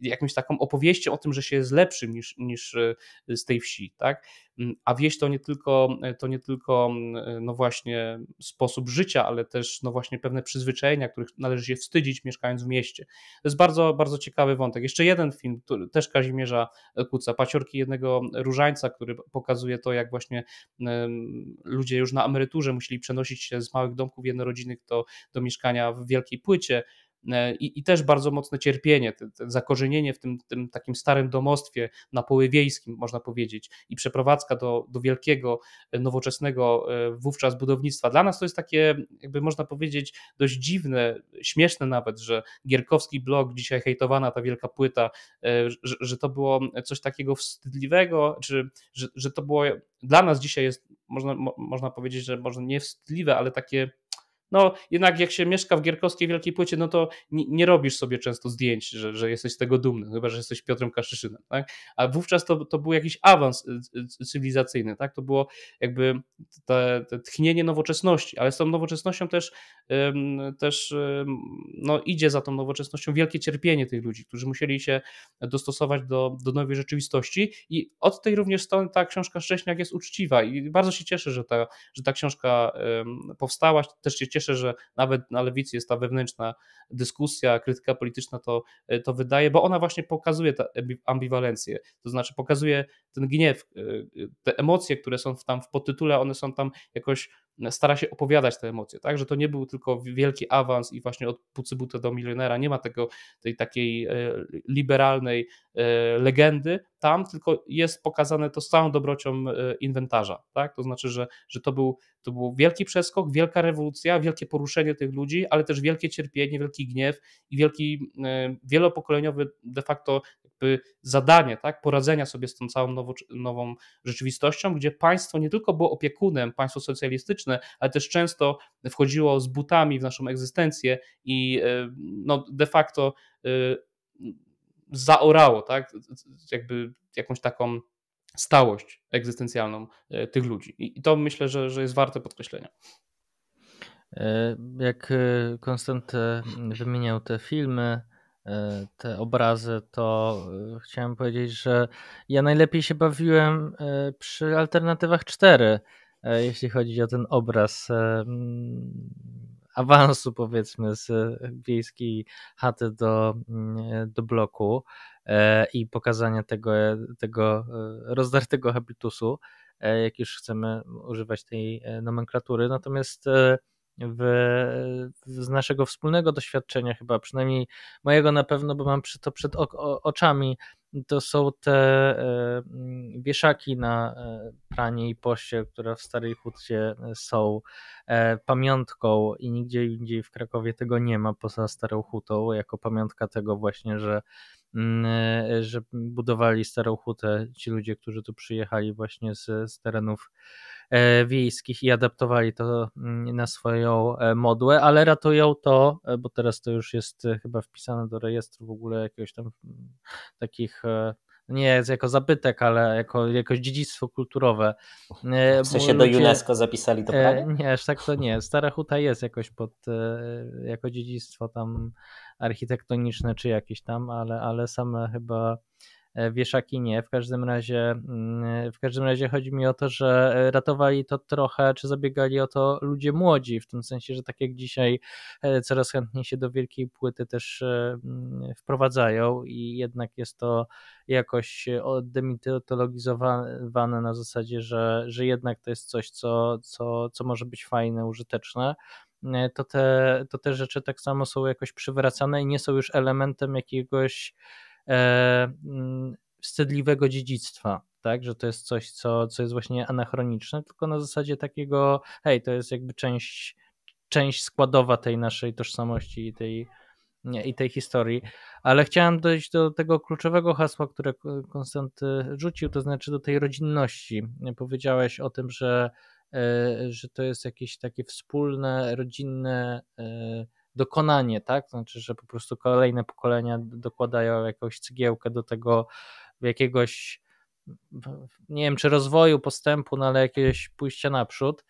jakimś taką opowieścią o tym, że się jest lepszym niż, niż e, z tej wsi, tak? Mm, a wieś to nie tylko, to nie tylko mm, no właśnie sposób życia, ale też no właśnie pewne przyzwyczajenia, których należy się wstydzić mieszkając w mieście. To jest bardzo, bardzo ciekawy wątek. Jeszcze jeden film, też Kazimierza Kuca, Paciorki jednego różańca, który pokazuje to, jak właśnie ludzie już na emeryturze musieli przenosić się z małych domków jednorodzinnych do, do mieszkania w wielkiej płycie, E, i, i też bardzo mocne cierpienie, te, te zakorzenienie w tym, tym, takim starym domostwie na poły wiejskim, można powiedzieć, i przeprowadzka do, do wielkiego, e, nowoczesnego e, wówczas budownictwa. Dla nas to jest takie, jakby można powiedzieć, dość dziwne, śmieszne nawet, że Gierkowski blog, dzisiaj hejtowana ta wielka płyta, że, że to było coś takiego wstydliwego, czy że, że to było dla nas dzisiaj jest, można, można powiedzieć, że może nie wstydliwe, ale takie no jednak jak się mieszka w Gierkowskiej Wielkiej Płycie, no to nie, nie robisz sobie często zdjęć, że, że jesteś z tego dumny, chyba, że jesteś Piotrem Kaszyszynem, tak? A wówczas to, to był jakiś awans cywilizacyjny, tak? To było jakby te, te tchnienie nowoczesności, ale z tą nowoczesnością też, też no, idzie za tą nowoczesnością wielkie cierpienie tych ludzi, którzy musieli się dostosować do, do nowej rzeczywistości i od tej również strony ta książka Szcześniak jest uczciwa i bardzo się cieszę, że ta, że ta książka powstała. Też się cieszę, że nawet na lewicy jest ta wewnętrzna dyskusja, krytyka polityczna to, to wydaje, bo ona właśnie pokazuje tę ambiwalencję, to znaczy pokazuje ten gniew, e, te emocje, które są tam w podtytule, one są tam jakoś stara się opowiadać te emocje, tak? Że to nie był tylko wielki awans i właśnie od Pucybuta do milionera, nie ma tego, tej takiej e, liberalnej e, legendy tam, tylko jest pokazane to z całą dobrocią e, inwentarza, tak? To znaczy, że, że to, był, to był wielki przeskok, wielka rewolucja, wielkie poruszenie tych ludzi, ale też wielkie cierpienie, wielki gniew i wielki wielopokoleniowy de facto jakby zadanie, tak? Poradzenia sobie z tą całą nową, nową rzeczywistością, gdzie państwo nie tylko było opiekunem, państwo socjalistyczne, ale też często wchodziło z butami w naszą egzystencję i e, no, de facto e, zaorało, tak? Jakby jakąś taką stałość egzystencjalną e, tych ludzi. I to myślę, że, że jest warte podkreślenia. Jak Konstant wymieniał te filmy, te obrazy, to chciałem powiedzieć, że ja najlepiej się bawiłem przy alternatywach 4 E, jeśli chodzi o ten obraz e, mm, awansu, powiedzmy, z wiejskiej chaty do, mm, do bloku e, i pokazania tego, tego rozdartego habitusu, jak już chcemy używać tej nomenklatury. Natomiast w, z naszego wspólnego doświadczenia, chyba przynajmniej mojego na pewno, bo mam to przed oczami, to są te e, mm, wieszaki na e, pranie i poście, które w Starej Hucie są e, pamiątką i nigdzie indziej w Krakowie tego nie ma poza Starą Hutą, jako pamiątka tego właśnie, że mm, że budowali Starą Hutę ci ludzie, którzy tu przyjechali właśnie z, z terenów wiejskich i adaptowali to mm, na swoją e, modłę, ale ratują to, e, bo teraz to już jest chyba wpisane do rejestru w ogóle jakiegoś tam mm, takich nie jako zabytek, ale jako, jako dziedzictwo kulturowe. W sensie do UNESCO zapisali to prawie? Nie, aż tak to nie. Stara Huta jest jakoś pod, jako dziedzictwo tam architektoniczne czy jakieś tam, ale, ale same chyba E, wieszaki nie. W każdym razie mm, w każdym razie chodzi mi o to, że ratowali to trochę, czy zabiegali o to ludzie młodzi, w tym sensie, że tak jak dzisiaj e, coraz chętniej się do wielkiej płyty też e, mm, wprowadzają i jednak jest to jakoś demitologizowane na zasadzie, że, że jednak to jest coś, co, co, co może być fajne, użyteczne to te, to te rzeczy tak samo są jakoś przywracane i nie są już elementem jakiegoś E, wstydliwego dziedzictwa, tak, że to jest coś, co, co jest właśnie anachroniczne, tylko na zasadzie takiego, hej, to jest jakby część, część składowa tej naszej tożsamości i tej, nie, i tej historii, ale chciałem dojść do tego kluczowego hasła, które Konstanty rzucił, to znaczy do tej rodzinności. Powiedziałeś o tym, że, e, że to jest jakieś takie wspólne, rodzinne e, dokonanie, tak? Znaczy, że po prostu kolejne pokolenia dokładają jakąś cegiełkę do tego jakiegoś, nie wiem, czy rozwoju, postępu, no ale jakiegoś pójścia naprzód.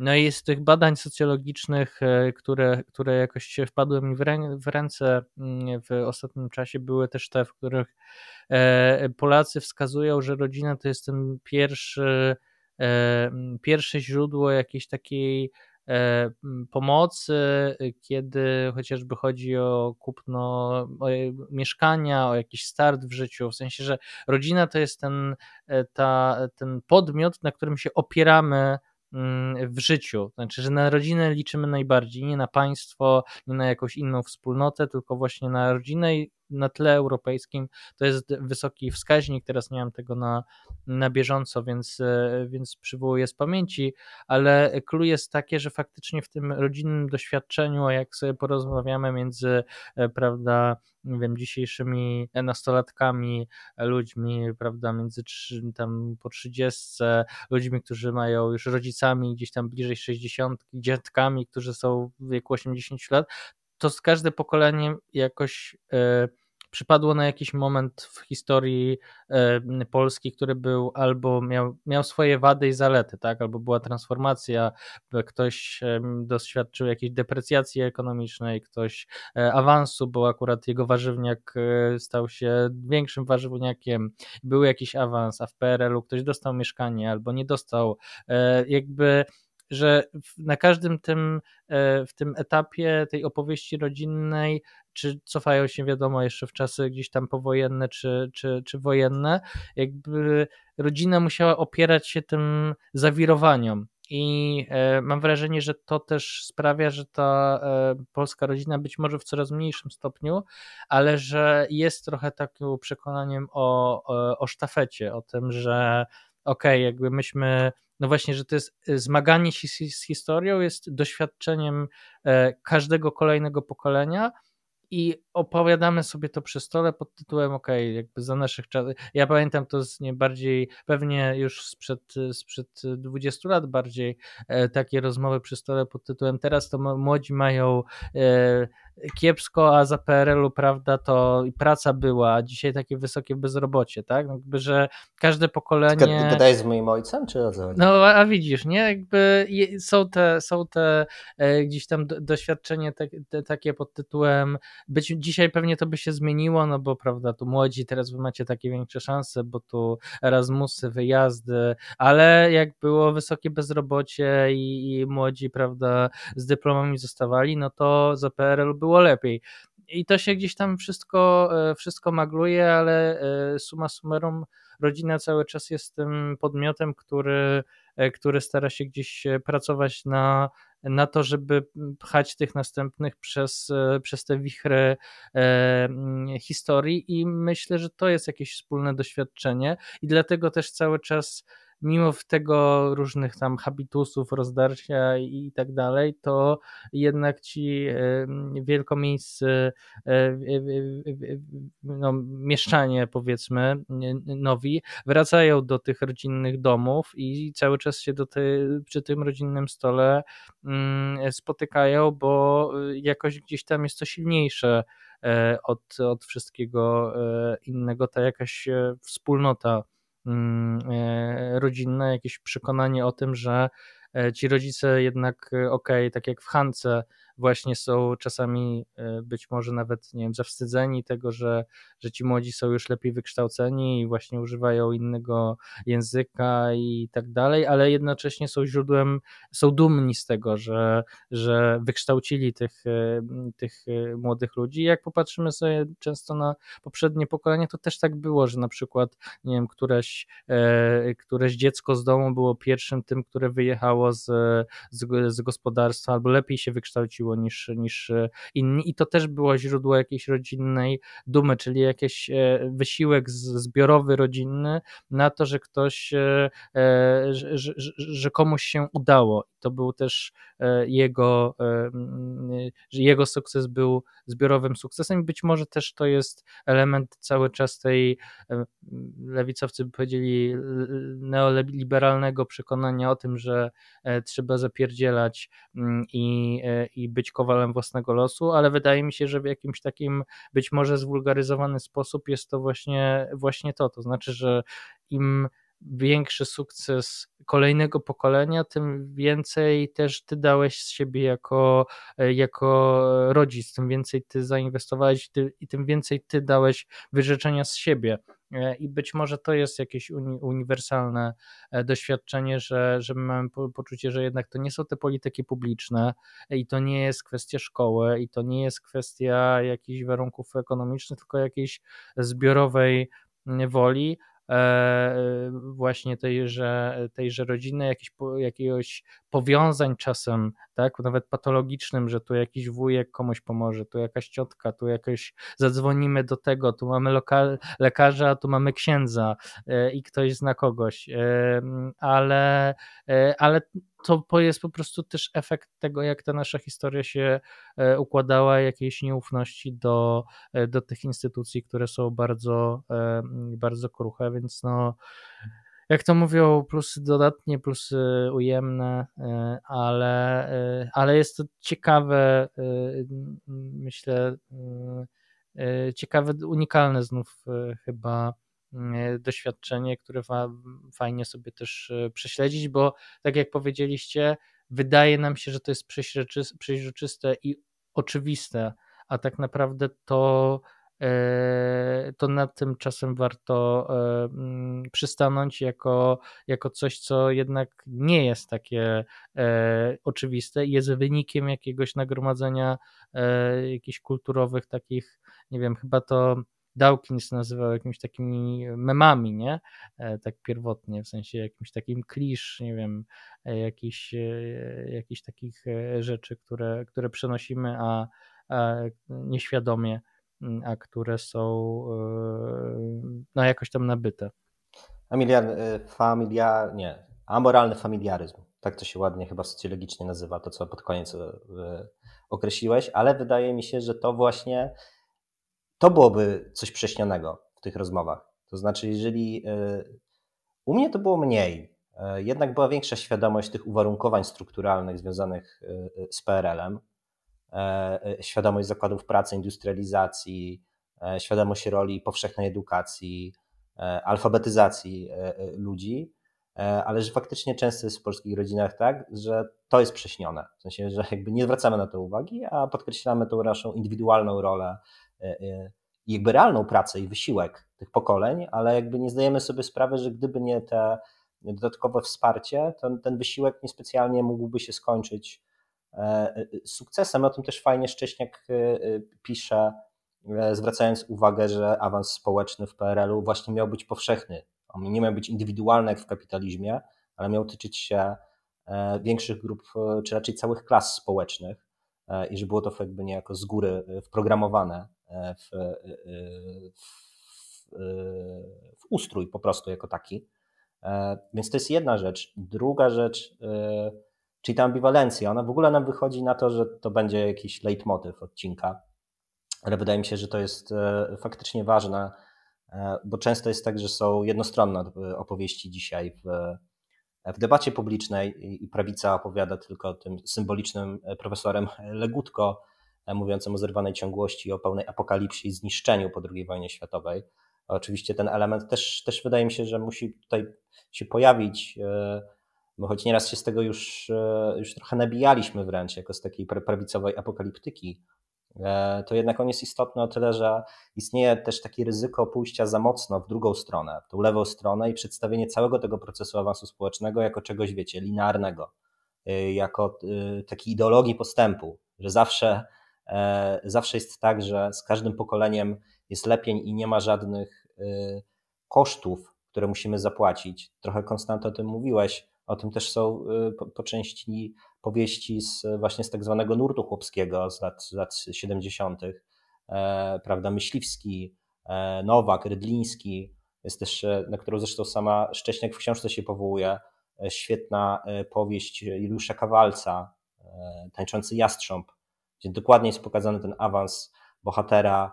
No i z tych badań socjologicznych, e, które, które jakoś wpadły mi w ręce mm, w ostatnim czasie, były też te, w których e, Polacy wskazują, że rodzina to jest ten pierwszy, e, pierwsze źródło jakiejś takiej pomocy, kiedy chociażby chodzi o kupno o mieszkania, o jakiś start w życiu, w sensie, że rodzina to jest ten, e, ta, ten podmiot, na którym się opieramy mm, w życiu. Znaczy, że na rodzinę liczymy najbardziej, nie na państwo, nie na jakąś inną wspólnotę, tylko właśnie na rodzinę i na tle europejskim to jest wysoki wskaźnik, teraz nie mam tego na, na bieżąco, więc, więc przywołuję z pamięci, ale clue jest takie, że faktycznie w tym rodzinnym doświadczeniu, a jak sobie porozmawiamy między, prawda, nie wiem, dzisiejszymi nastolatkami, ludźmi, prawda, między tam po 30, ludźmi, którzy mają już rodzicami gdzieś tam bliżej 60, dziadkami, którzy są w wieku 80 lat, to z każde pokolenie jakoś e, przypadło na jakiś moment w historii e, Polski, który był albo miał, miał swoje wady i zalety, tak? albo była transformacja, ktoś doświadczył jakiejś deprecjacji ekonomicznej, ktoś e, awansu, bo akurat jego warzywniak stał się większym warzywniakiem, był jakiś awans, a w PRL-u ktoś dostał mieszkanie albo nie dostał. Jakby że na każdym tym, e, w tym etapie tej opowieści rodzinnej, czy cofają się wiadomo jeszcze w czasy gdzieś tam powojenne, czy, czy, czy wojenne, jakby rodzina musiała opierać się tym zawirowaniom. I e, mam wrażenie, że to też sprawia, że ta e, polska rodzina być może w coraz mniejszym stopniu, ale że jest trochę takim przekonaniem o, o, o sztafecie, o tym, że okej, okay, jakby myśmy no właśnie, że to jest y, zmaganie się z historią, jest doświadczeniem e, każdego kolejnego pokolenia i opowiadamy sobie to przy stole pod tytułem ok, jakby za naszych czasów. Ja pamiętam to z nie bardziej, pewnie już sprzed, sprzed 20 lat bardziej e, takie rozmowy przy stole pod tytułem teraz to młodzi mają e, kiepsko, a za PRL-u, prawda, to i praca była, a dzisiaj takie wysokie bezrobocie, tak? No jakby, że każde pokolenie... Gadaj z moim ojcem, czy o No, a, a widzisz, nie? Jakby są te, są te e, gdzieś tam doświadczenie te, te, takie pod tytułem być dzisiaj pewnie to by się zmieniło, no bo prawda, tu młodzi, teraz wy macie takie większe szanse, bo tu Erasmusy, wyjazdy, ale jak było wysokie bezrobocie i, i młodzi, prawda, z dyplomami zostawali, no to za PRL było lepiej. I to się gdzieś tam wszystko, e, wszystko magluje, ale e, suma summarum rodzina cały czas jest tym podmiotem, który, e, który stara się gdzieś pracować na na to, żeby pchać tych następnych przez, przez te wichry e, historii. I myślę, że to jest jakieś wspólne doświadczenie. I dlatego też cały czas mimo tego różnych tam habitusów, rozdarcia i tak dalej, to jednak ci wielkomiejscy e, no, mieszczanie powiedzmy nowi wracają do tych rodzinnych domów i cały czas się do tej, przy tym rodzinnym stole mm, spotykają, bo jakoś gdzieś tam jest to silniejsze e, od, od wszystkiego e, innego, ta jakaś wspólnota rodzinne, jakieś przekonanie o tym, że e, ci rodzice jednak, e, okej, okay, tak jak w Hance, właśnie są czasami e, być może nawet, nie wiem, zawstydzeni tego, że, że ci młodzi są już lepiej wykształceni i właśnie używają innego języka i tak dalej, ale jednocześnie są źródłem, są dumni z tego, że, że wykształcili tych, e, tych e, młodych ludzi. Jak popatrzymy sobie często na poprzednie pokolenia, to też tak było, że na przykład, nie wiem, któreś, któreś dziecko z domu było pierwszym tym, które wyjechało z, z, z gospodarstwa albo lepiej się wykształciło niż, niż e, inni i to też było źródło jakiejś rodzinnej dumy, czyli jakiś e, wysiłek zbiorowy, rodzinny na to, że ktoś, e, że, że, że komuś się udało. To był też jego, jego sukces był zbiorowym sukcesem i być może też to jest element cały czas tej lewicowcy by powiedzieli neoliberalnego przekonania o tym, że trzeba zapierdzielać i, i być być kowalem własnego losu, ale wydaje mi się, że w jakimś takim być może zwulgaryzowany sposób jest to właśnie, właśnie to. To znaczy, że im większy sukces kolejnego pokolenia, tym więcej też ty dałeś z siebie jako, jako rodzic, tym więcej ty zainwestowałeś ty, i tym więcej ty dałeś wyrzeczenia z siebie. E, I być może to jest jakieś uni uniwersalne e, doświadczenie, że, że mamy po poczucie, że jednak to nie są te polityki publiczne i to nie jest kwestia szkoły i to nie jest kwestia jakichś warunków ekonomicznych, tylko jakiejś zbiorowej woli, E, właśnie tejże, tejże rodziny, jakieś, jakiegoś powiązań czasem tak? Nawet patologicznym, że tu jakiś wujek komuś pomoże, tu jakaś ciotka, tu jakoś zadzwonimy do tego, tu mamy lokal, lekarza, tu mamy księdza e, i ktoś zna kogoś, e, ale, e, ale to jest po prostu też efekt tego, jak ta nasza historia się układała, jakiejś nieufności do, do tych instytucji, które są bardzo, bardzo kruche, więc no jak to mówią, plusy dodatnie, plusy ujemne, e, ale, e, ale jest to ciekawe, e, myślę, ciekawe, unikalne znów chyba doświadczenie, które fajnie sobie też prześledzić, bo tak jak powiedzieliście, wydaje nam się, że to jest przeźroczyste i oczywiste, a tak naprawdę to to nad tym czasem warto e, mm, przystanąć jako, jako coś, co jednak nie jest takie e, oczywiste i jest wynikiem jakiegoś nagromadzenia jakichś kulturowych takich, nie wiem, chyba to Dawkins nazywał jakimiś takimi memami, nie? Tak pierwotnie, w sensie jakimś takim klisz, nie wiem, jakichś, jakichś takich rzeczy, które, które przenosimy, a, a nieświadomie a które są e, no, jakoś tam nabyte. Familiar, e, familiar, nie, amoralny familiaryzm. Tak to się ładnie chyba socjologicznie nazywa, to co pod koniec e, określiłeś, ale wydaje mi się, że to właśnie to byłoby coś prześnionego w tych rozmowach. To znaczy, jeżeli u mnie to było mniej, jednak była większa świadomość tych uwarunkowań strukturalnych związanych z PRL-em, świadomość zakładów pracy, industrializacji, e, świadomość roli powszechnej edukacji, alfabetyzacji ludzi, ale że faktycznie często jest w polskich rodzinach tak, że to jest prześnione. W sensie, że jakby nie zwracamy na to uwagi, a podkreślamy tą naszą indywidualną rolę i jakby realną pracę i wysiłek tych pokoleń, ale jakby nie zdajemy sobie sprawy, że gdyby nie te dodatkowe wsparcie, to ten wysiłek niespecjalnie mógłby się skończyć E, e, sukcesem. O tym też fajnie Szcześniak e, pisze, zwracając uwagę, że awans społeczny w PRL-u właśnie miał być powszechny. On nie miał być indywidualny jak w kapitalizmie, ale miał tyczyć się większych grup, czy raczej całych klas społecznych i że było to jakby niejako z góry wprogramowane w, w, w ustrój po prostu jako taki. Więc to jest jedna rzecz. Druga rzecz, Czyli ta ambiwalencja, ona w ogóle nam wychodzi na to, że to będzie jakiś leitmotiv odcinka, ale wydaje mi się, że to jest e, faktycznie ważne, e, bo często jest tak, że są jednostronne opowieści dzisiaj w, w debacie publicznej i prawica opowiada tylko tym symbolicznym e, profesorem Legutko, mówiącym o zerwanej ciągłości, o pełnej apokalipsie i zniszczeniu po II wojnie światowej. Oczywiście ten element też, też wydaje mi się, że musi tutaj się pojawić bo choć nieraz się z tego już, e, już trochę nabijaliśmy wręcz, jako z takiej prawicowej apokaliptyki, e, to jednak on jest istotny o tyle, że istnieje też takie ryzyko pójścia za mocno w drugą stronę, w tą lewą stronę i przedstawienie całego tego procesu awansu społecznego jako czegoś, wiecie, linearnego, e, jako takiej ideologii postępu, że zawsze, zawsze jest tak, że z każdym pokoleniem jest lepiej i nie ma żadnych kosztów, które musimy zapłacić. Trochę Konstanto o tym mówiłeś, o tym też są y, po, po części powieści z, właśnie z tak zwanego nurtu chłopskiego z lat, lat 70., e, prawda, Myśliwski, e, Nowak, Rydliński, jest też, e, na którą zresztą sama Szcześniak w książce się powołuje, e, świetna e, powieść Juliusza Kawalca, Tańczący Jastrząb, gdzie dokładnie jest pokazany ten awans bohatera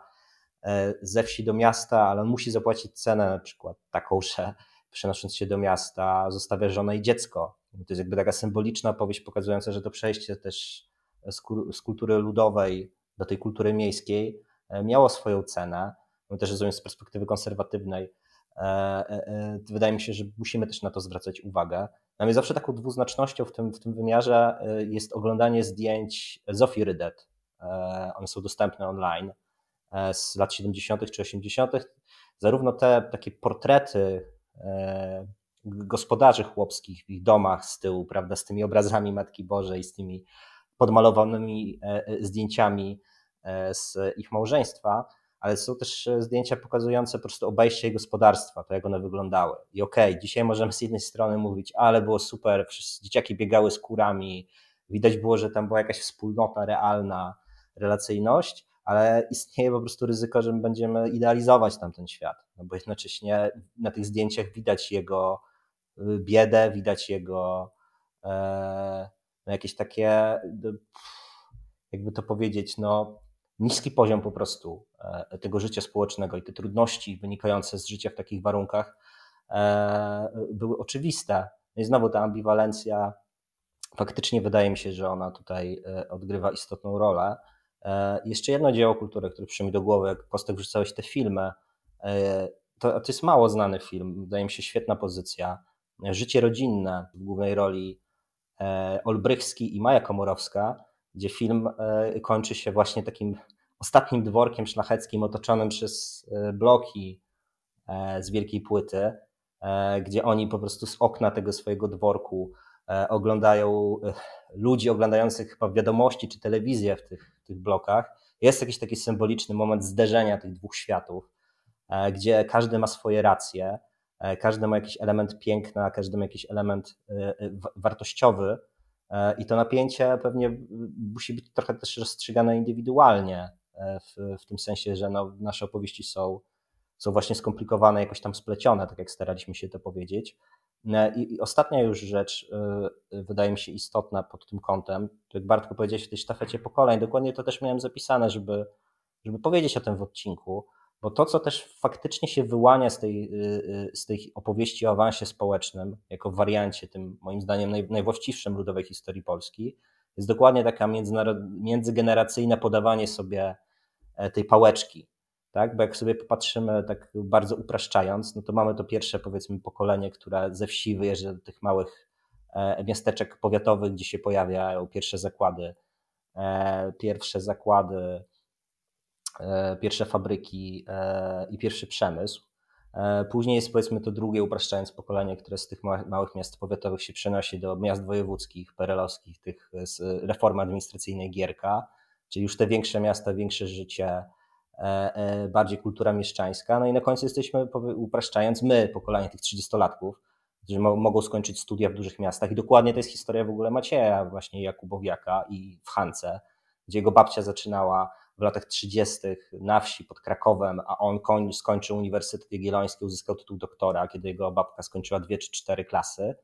ze wsi do miasta, ale on musi zapłacić cenę na przykład taką, że przenosząc się do miasta, zostawia żonę i dziecko. To jest jakby taka symboliczna opowieść pokazująca, że to przejście też z kultury ludowej do tej kultury miejskiej e, miało swoją cenę. My też rozumiem z perspektywy konserwatywnej. E, e, wydaje mi się, że musimy też na to zwracać uwagę. Dla mnie zawsze taką dwuznacznością w tym, w tym wymiarze jest oglądanie zdjęć Zofii Rydet. One są dostępne online z lat 70. czy 80. Zarówno te takie portrety gospodarzy chłopskich w ich domach z tyłu, prawda, z tymi obrazami Matki Bożej, z tymi podmalowanymi e, e, zdjęciami z ich małżeństwa, ale są też zdjęcia pokazujące po prostu obejście gospodarstwa, to jak one wyglądały. I okej, okay, dzisiaj możemy z jednej strony mówić, ale było super, dzieciaki biegały z kurami, Widać było, że tam była jakaś wspólnota realna, relacyjność, ale istnieje po prostu ryzyko, że my będziemy idealizować tam ten świat, no bo jednocześnie na tych zdjęciach widać jego y, biedę, widać jego e, no jakieś takie, jakby to powiedzieć, no niski poziom po prostu e, tego życia społecznego i te trudności wynikające z życia w takich warunkach e, były oczywiste. No i znowu ta ambiwalencja, faktycznie wydaje mi się, że ona tutaj e, odgrywa istotną rolę. Jeszcze jedno dzieło kultury, które przyszło mi do głowy, jak Kostek wrzucałeś te filmy, to, to jest mało znany film, wydaje mi się świetna pozycja. Życie rodzinne w głównej roli Olbrychski i Maja Komorowska, gdzie film e, kończy się właśnie takim ostatnim dworkiem szlacheckim otoczonym przez e, bloki e, z wielkiej płyty, gdzie oni po prostu z okna tego swojego dworku oglądają ludzi oglądających chyba wiadomości czy telewizję w tych, tych blokach. Jest jakiś taki symboliczny moment zderzenia tych dwóch światów, gdzie każdy ma swoje racje, każdy ma jakiś element piękna, każdy ma jakiś element wartościowy, E, I to napięcie pewnie musi być trochę też rozstrzygane indywidualnie, e, w, w tym sensie, że no, nasze opowieści są, są właśnie skomplikowane, jakoś tam splecione, tak jak staraliśmy się to powiedzieć. E, I, i ostatnia już rzecz, wydaje mi się istotna pod tym kątem, jak Bartku powiedziałeś w tej sztafecie pokoleń, dokładnie to też miałem zapisane, żeby, żeby powiedzieć o tym w odcinku, bo to, co też faktycznie się wyłania z tej, y, z tej opowieści o awansie społecznym, jako wariancie tym moim zdaniem naj, najwłaściwszym ludowej historii Polski, jest dokładnie taka międzygeneracyjne podawanie sobie e, tej pałeczki. Tak? Bo jak sobie popatrzymy tak bardzo upraszczając, no to mamy to pierwsze powiedzmy pokolenie, które ze wsi wyjeżdża do tych małych e, miasteczek powiatowych, gdzie się pojawiają pierwsze zakłady, e, pierwsze zakłady E, pierwsze fabryki i pierwszy przemysł. Później jest powiedzmy to drugie, upraszczając pokolenie, które z tych małych miast powiatowych się przenosi do miast wojewódzkich, perelowskich, tych z reformy administracyjnej Gierka, czyli już te większe miasta, większe życie, bardziej kultura mieszczańska. No i na końcu jesteśmy, upraszczając, my, pokolenie tych 30-latków, którzy mogą skończyć studia w dużych miastach. I dokładnie to jest historia w ogóle Macieja, właśnie Jakubowiaka i w Hance, gdzie jego babcia zaczynała w latach 30. na wsi pod Krakowem, a on skończył Uniwersytet Jagielloński, uzyskał tytuł doktora, kiedy jego babka skończyła dwie czy cztery klasy.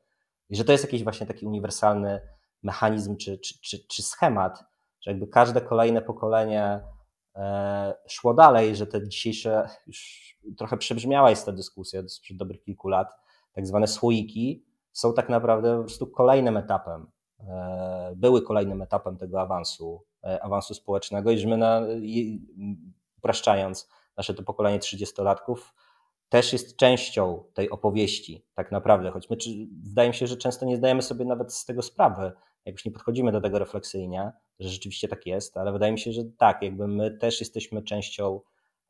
I że to jest jakiś właśnie taki uniwersalny mechanizm czy, czy, czy, czy schemat, że jakby każde kolejne pokolenie e, szło dalej, że te dzisiejsze, już trochę przebrzmiała jest ta dyskusja sprzed dobrych kilku lat, tak zwane słoiki są tak naprawdę po prostu kolejnym etapem, e, były kolejnym etapem tego awansu E, awansu społecznego i że my, na, upraszczając nasze to pokolenie 30-latków, też jest częścią tej opowieści, tak naprawdę. Choć my, wydaje mi się, że często nie zdajemy sobie nawet z tego sprawy, jak już nie podchodzimy do tego refleksyjnie, że rzeczywiście tak jest, ale wydaje mi się, że tak, jakby my też jesteśmy częścią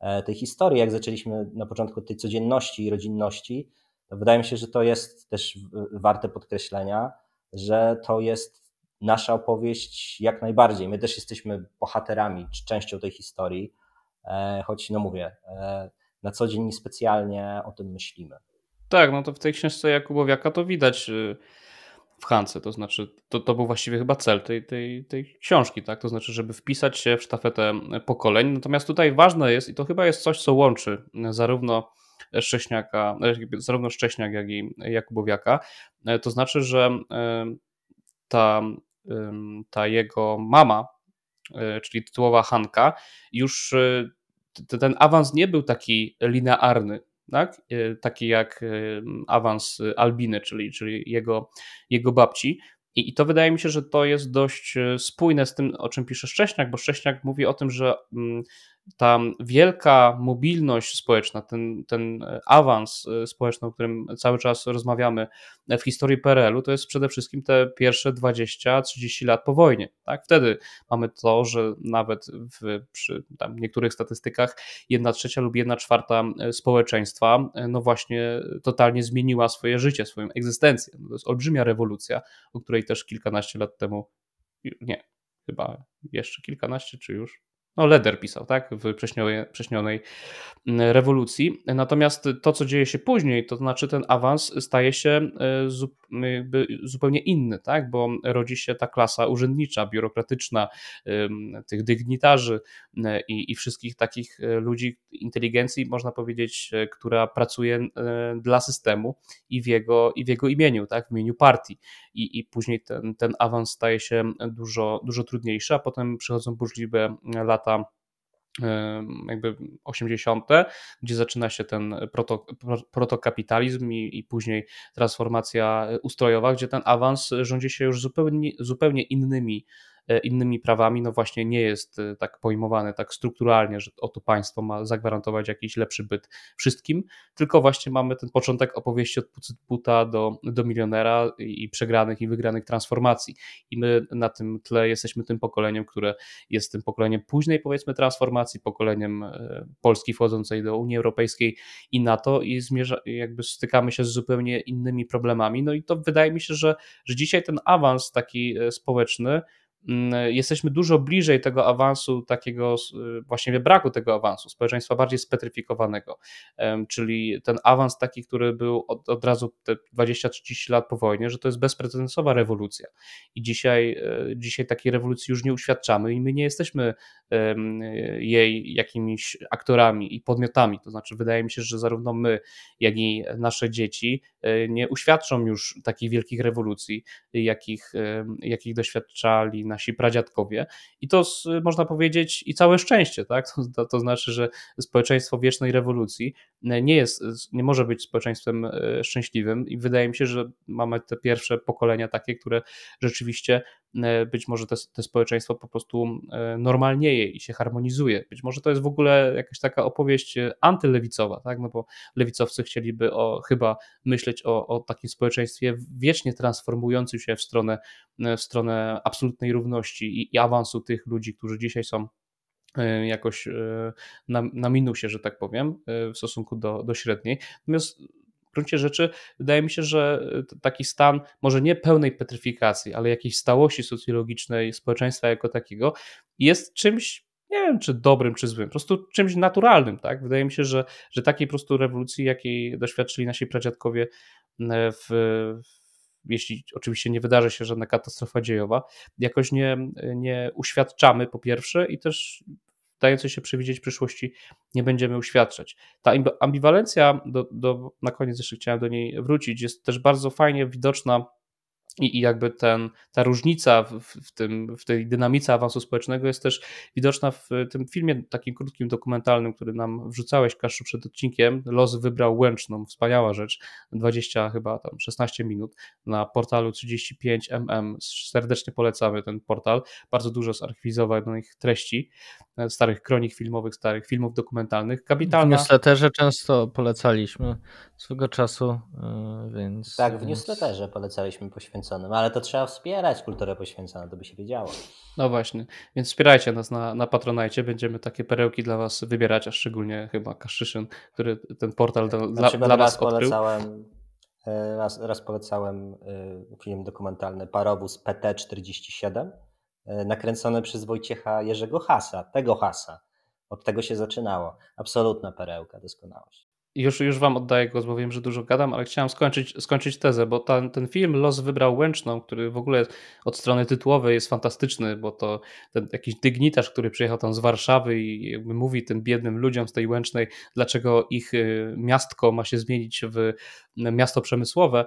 e, tej historii. Jak zaczęliśmy na początku tej codzienności i rodzinności, to wydaje mi się, że to jest też warte podkreślenia, że to jest nasza opowieść jak najbardziej. My też jesteśmy bohaterami, czy częścią tej historii, e, choć no mówię, e, na co dzień specjalnie o tym myślimy. Tak, no to w tej książce Jakubowiaka to widać y, w Hance, to znaczy to, to był właściwie chyba cel tej, tej, tej książki, tak? To znaczy, żeby wpisać się w sztafetę pokoleń. Natomiast tutaj ważne jest, i to chyba jest coś, co łączy zarówno Szcześniaka, e, zarówno Szcześniak, jak i Jakubowiaka, to znaczy, że ta ta jego mama, e, czyli tytułowa Hanka, już e, ten awans nie był taki linearny, tak? E, taki jak awans Albiny, czyli, czyli jego, jego babci. I, I to wydaje mi się, że to jest dość spójne z tym, o czym pisze Szcześniak, bo Szcześniak mówi o tym, że mm, ta wielka mobilność społeczna, ten, ten awans e, społeczny, o którym cały czas rozmawiamy w historii PRL-u, to jest przede wszystkim te pierwsze 20-30 lat po wojnie. Tak? Wtedy mamy to, że nawet w, przy niektórych statystykach jedna trzecia lub jedna czwarta e, społeczeństwa e, no właśnie totalnie zmieniła swoje życie, swoją egzystencję. To jest olbrzymia rewolucja, o której też kilkanaście lat temu, nie, chyba jeszcze kilkanaście czy już no Leder pisał, tak, w prześnionej, prześnionej rewolucji. Natomiast to, co dzieje się później, to znaczy ten awans staje się zupełnie inny, tak, bo rodzi się ta klasa urzędnicza, biurokratyczna, tych dygnitarzy i, i wszystkich takich ludzi inteligencji, można powiedzieć, która pracuje dla systemu i w jego, i w jego imieniu, tak, w imieniu partii. I, i później ten, ten awans staje się dużo, dużo trudniejszy, a potem przychodzą burzliwe lata jakby 80., gdzie zaczyna się ten proto, protokapitalizm i, i później transformacja ustrojowa, gdzie ten awans rządzi się już zupełnie, zupełnie innymi innymi prawami, no właśnie nie jest e, tak pojmowane tak strukturalnie, że oto państwo ma zagwarantować jakiś lepszy byt wszystkim, tylko właśnie mamy ten początek opowieści od puta do, do milionera i przegranych i wygranych transformacji. I my na tym tle jesteśmy tym pokoleniem, które jest tym pokoleniem późnej powiedzmy transformacji, pokoleniem e, Polski wchodzącej do Unii Europejskiej i NATO i zmierza, jakby stykamy się z zupełnie innymi problemami. No i to wydaje mi się, że, że dzisiaj ten awans taki społeczny jesteśmy dużo bliżej tego awansu, takiego właśnie braku tego awansu, społeczeństwa bardziej spetryfikowanego, czyli ten awans taki, który był od, od razu te 20-30 lat po wojnie, że to jest bezprecedensowa rewolucja. I dzisiaj, e, dzisiaj takiej rewolucji już nie uświadczamy i my nie jesteśmy jej jakimiś aktorami i podmiotami, to znaczy wydaje mi się, że zarówno my, jak i nasze dzieci e, nie uświadczą już takich wielkich rewolucji, jakich, jakich doświadczali nasi pradziadkowie i to można powiedzieć i całe szczęście, tak? To, to znaczy, że społeczeństwo wiecznej rewolucji nie jest, nie może być społeczeństwem e, szczęśliwym i wydaje mi się, że mamy te pierwsze pokolenia takie, które rzeczywiście e, być może te społeczeństwo po prostu e, normalnieje i się harmonizuje. Być może to jest w ogóle jakaś taka opowieść antylewicowa, tak? no bo lewicowcy chcieliby o, chyba myśleć o, o takim społeczeństwie wiecznie transformującym się w stronę, w stronę absolutnej równości i, i awansu tych ludzi, którzy dzisiaj są E, jakoś e, na, na minusie, że tak powiem, e, w stosunku do, do średniej. Natomiast w gruncie rzeczy wydaje mi się, że taki stan może nie pełnej petryfikacji, ale jakiejś stałości socjologicznej społeczeństwa jako takiego jest czymś, nie wiem czy dobrym, czy złym, po prostu czymś naturalnym. Tak? Wydaje mi się, że, że takiej po prostu rewolucji, jakiej doświadczyli nasi pradziadkowie w, jeśli oczywiście nie wydarzy się żadna katastrofa dziejowa, jakoś nie, nie uświadczamy po pierwsze i też dającej się przewidzieć przyszłości nie będziemy uświadczać. Ta ambiwalencja, do, do, na koniec jeszcze chciałem do niej wrócić, jest też bardzo fajnie widoczna i, I, jakby ten, ta różnica w, w, tym, w tej dynamice awansu społecznego jest też widoczna w tym filmie takim krótkim, dokumentalnym, który nam wrzucałeś, Kaszu, przed odcinkiem. Los wybrał Łęczną, wspaniała rzecz, 20 chyba tam 16 minut na portalu 35mm. Serdecznie polecamy ten portal. Bardzo dużo zarchiwizowanych treści, e, starych kronik filmowych, starych filmów dokumentalnych. Kapitalna. W newsletterze często polecaliśmy swego czasu, e, więc... Tak, w newsletterze polecaliśmy poświęcenie poświęconym, ale to trzeba wspierać kulturę poświęconą, to by się wiedziało. No właśnie, więc wspierajcie nas na, na Patronajcie, będziemy takie perełki dla Was wybierać, a szczególnie chyba Kaszyszyn, który ten portal dla, znaczy, dla Was odkrył. Polecałem, e, raz, raz polecałem e, film dokumentalny Parowóz PT47, e, nakręcony przez Wojciecha Jerzego Hasa, tego Hasa. Od tego się zaczynało. Absolutna perełka, doskonałość już, już wam oddaję głos, bo wiem, że dużo gadam, ale chciałem skończyć, skończyć tezę, bo ten, ten film Los wybrał Łęczną, który w ogóle od strony tytułowej jest fantastyczny, bo to ten jakiś dygnitarz, który przyjechał tam z Warszawy i mówi tym biednym ludziom z tej Łęcznej, dlaczego ich y, miastko ma się zmienić w miasto przemysłowe,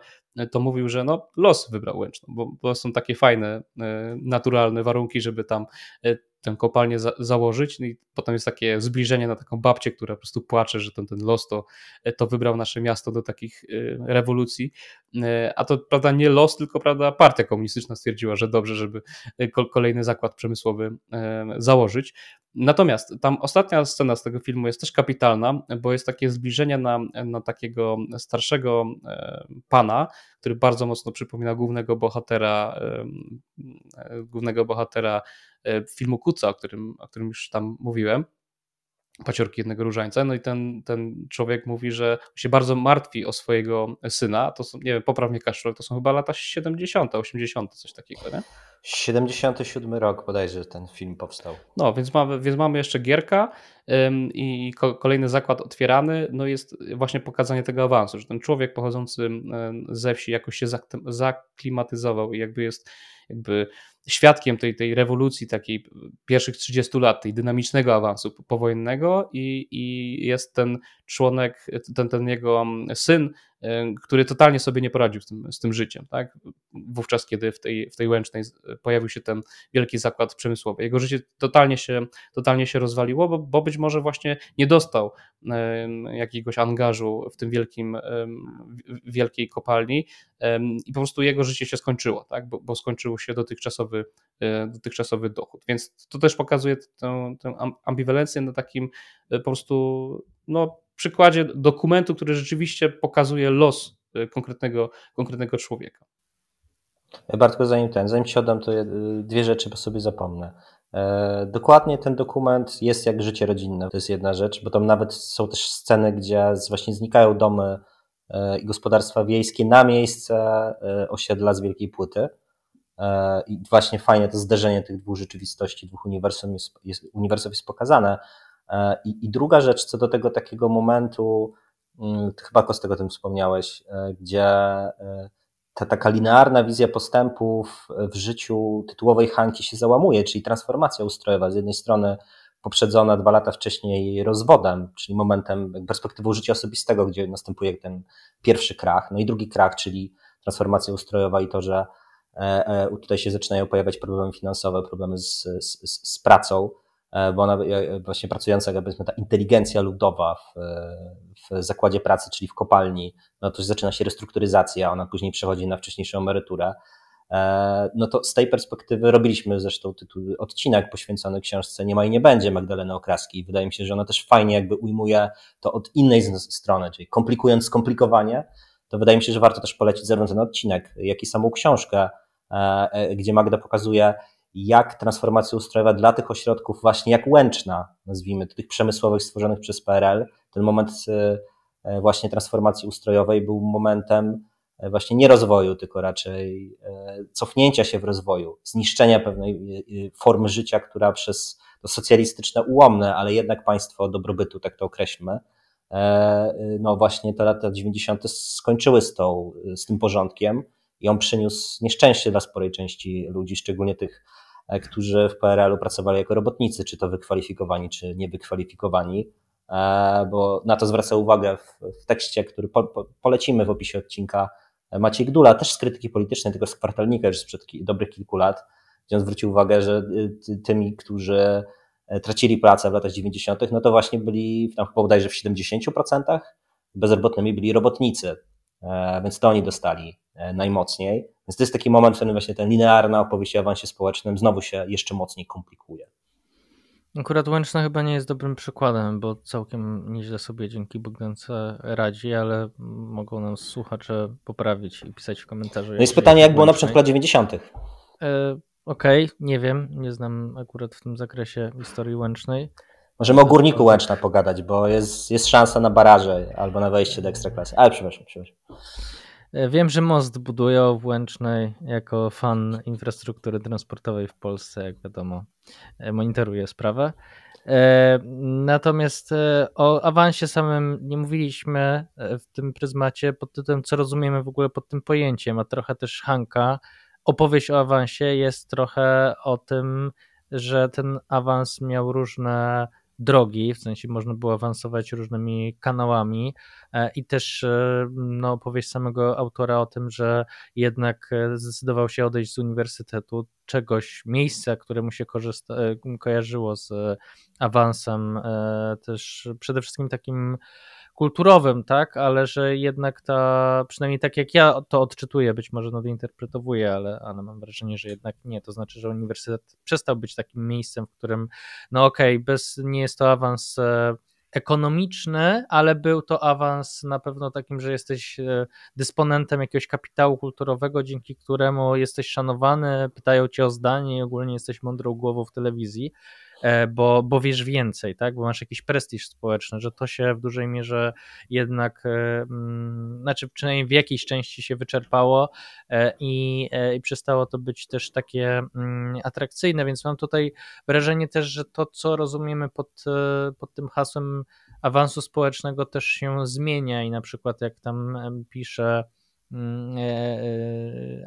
to mówił, że no los wybrał Łęczną, bo, bo są takie fajne, y, naturalne warunki, żeby tam y, tę kopalnię za założyć. No i potem jest takie zbliżenie na taką babcię, która po prostu płacze, że ten, ten los to, to wybrał nasze miasto do takich y, rewolucji. Y, a to prawda nie los, tylko prawda partia komunistyczna stwierdziła, że dobrze, żeby y, kolejny zakład przemysłowy założyć. Natomiast tam ostatnia scena z tego filmu jest też kapitalna, bo jest takie zbliżenie na, na takiego starszego pana, który bardzo mocno przypomina głównego bohatera, głównego bohatera filmu Kuca, o którym, o którym już tam mówiłem, paciorki jednego różańca, no i ten, ten człowiek mówi, że się bardzo martwi o swojego syna, to są, nie wiem, poprawnie Kaszczol, to są chyba lata 70., 80., coś takiego, nie? 77 rok bodajże ten film powstał. No, więc mamy, więc mamy jeszcze gierka ym, i ko kolejny zakład otwierany, no jest właśnie pokazanie tego awansu, że ten człowiek pochodzący ze wsi jakoś się zaklimatyzował i jakby jest jakby świadkiem tej, tej rewolucji takiej pierwszych 30 lat, tej dynamicznego awansu powojennego i, i jest ten członek, ten, ten jego syn, który totalnie sobie nie poradził z tym, z tym życiem. Tak? Wówczas, kiedy w tej, w tej Łęcznej pojawił się ten wielki zakład przemysłowy. Jego życie totalnie się, totalnie się rozwaliło, bo, bo być może właśnie nie dostał jakiegoś angażu w tym wielkim, wielkiej kopalni i po prostu jego życie się skończyło, tak? bo, bo skończył się dotychczasowy, e, dotychczasowy dochód. Więc to też pokazuje tę, tę ambiwalencję na takim e, po prostu no, przykładzie dokumentu, który rzeczywiście pokazuje los e, konkretnego, konkretnego człowieka. Bartko, zanim ten, zanim ci oddam, to dwie rzeczy po sobie zapomnę. Dokładnie ten dokument jest jak życie rodzinne, to jest jedna rzecz, bo tam nawet są też sceny, gdzie właśnie znikają domy i gospodarstwa wiejskie na miejsce osiedla z Wielkiej Płyty. I właśnie fajnie to zderzenie tych dwóch rzeczywistości, dwóch uniwersum jest, jest, jest pokazane. E, I, I, druga rzecz, co do tego takiego momentu, mm, chyba z tego tym wspomniałeś, e, gdzie e, ta taka linearna wizja postępów w życiu tytułowej Hanki się załamuje, czyli transformacja ustrojowa. Z jednej strony poprzedzona dwa lata wcześniej rozwodem, czyli momentem perspektywą życia osobistego, gdzie następuje ten pierwszy krach, no i drugi krach, czyli transformacja ustrojowa i to, że tutaj się zaczynają pojawiać problemy finansowe, problemy z, z, z pracą. E, bo ona e, właśnie pracująca, jakby ta inteligencja ludowa w, w zakładzie pracy, czyli w kopalni, no to zaczyna się restrukturyzacja, ona później przechodzi na wcześniejszą emeryturę. E, no to z tej perspektywy robiliśmy zresztą tytuł, odcinek poświęcony książce Nie ma i nie będzie Magdaleny Okraski. Wydaje mi się, że ona też fajnie jakby ujmuje to od innej strony, czyli komplikując skomplikowanie, to wydaje mi się, że warto też polecić zarówno ten odcinek, jak i samą książkę, gdzie Magda pokazuje, jak transformacja ustrojowa dla tych ośrodków, właśnie jak Łęczna, nazwijmy, tych przemysłowych stworzonych przez PRL, ten moment e, e, właśnie transformacji ustrojowej był momentem e, właśnie nie rozwoju, tylko raczej cofnięcia się w rozwoju, zniszczenia pewnej formy życia, która przez to socjalistyczne, ułomne, ale jednak państwo dobrobytu, tak to określmy, no właśnie te lata 90. skończyły z, tą, z tym porządkiem i on przyniósł nieszczęście dla sporej części ludzi, szczególnie tych E, którzy w PRL-u pracowali jako robotnicy, czy to wykwalifikowani, czy niewykwalifikowani, e, bo na to zwraca uwagę w, w tekście, który po, po, polecimy w opisie odcinka Maciej Gdula, też z krytyki politycznej, tylko z kwartalnika już sprzed dobrych kilku lat, gdzie on zwrócił uwagę, że y, tymi, którzy e, tracili pracę w latach 90., no to właśnie byli tam bodajże w 70% bezrobotnymi byli robotnicy, więc to oni dostali najmocniej. Więc to jest taki moment, w którym właśnie ten linearna opowieść o awansie społecznym znowu się jeszcze mocniej komplikuje. Akurat Łęczna chyba nie jest dobrym przykładem, bo całkiem nieźle sobie dzięki Bogdance radzi, ale mogą nam słuchacze poprawić i pisać w komentarzu. No jest pytanie, jak było na lat 90. E, Okej, okay, nie wiem, nie znam akurat w tym zakresie historii Łęcznej. Możemy o górniku Łęczna pogadać, bo jest, jest szansa na baraże albo na wejście do ekstraklasy. Ale przepraszam, przepraszam. E, wiem, że most budują w Łęcznej jako fan infrastruktury transportowej w Polsce, jak wiadomo, e, monitoruję sprawę. E, natomiast o awansie samym nie mówiliśmy w tym pryzmacie pod tytułem, co rozumiemy w ogóle pod tym pojęciem, a trochę też Hanka. Opowieść o awansie jest trochę o tym, że ten awans miał różne drogi, w sensie można było awansować różnymi kanałami e, i też e, no, opowieść samego autora o tym, że jednak e, zdecydował się odejść z uniwersytetu, czegoś, miejsca, które mu się korzysta, kojarzyło z awansem, też przede wszystkim takim kulturowym, tak, ale że jednak ta, przynajmniej tak jak ja to odczytuję, być może nadinterpretowuję, ale, ale mam wrażenie, że jednak nie, to znaczy, że uniwersytet przestał być takim miejscem, w którym, no okej, okay, bez, nie jest to awans e, ekonomiczny, ale był to awans na pewno takim, że jesteś e, dysponentem jakiegoś kapitału kulturowego, dzięki któremu jesteś szanowany, pytają cię o zdanie i ogólnie jesteś mądrą głową w telewizji. E, bo, bo wiesz więcej, tak? Bo masz jakiś prestiż społeczny, że to się w dużej mierze jednak, e, mm, znaczy przynajmniej w jakiejś części się wyczerpało i, i przestało to być też takie mm, atrakcyjne, więc mam tutaj wrażenie też, że to, co rozumiemy pod, pod tym hasłem awansu społecznego też się zmienia i na przykład jak tam pisze mm,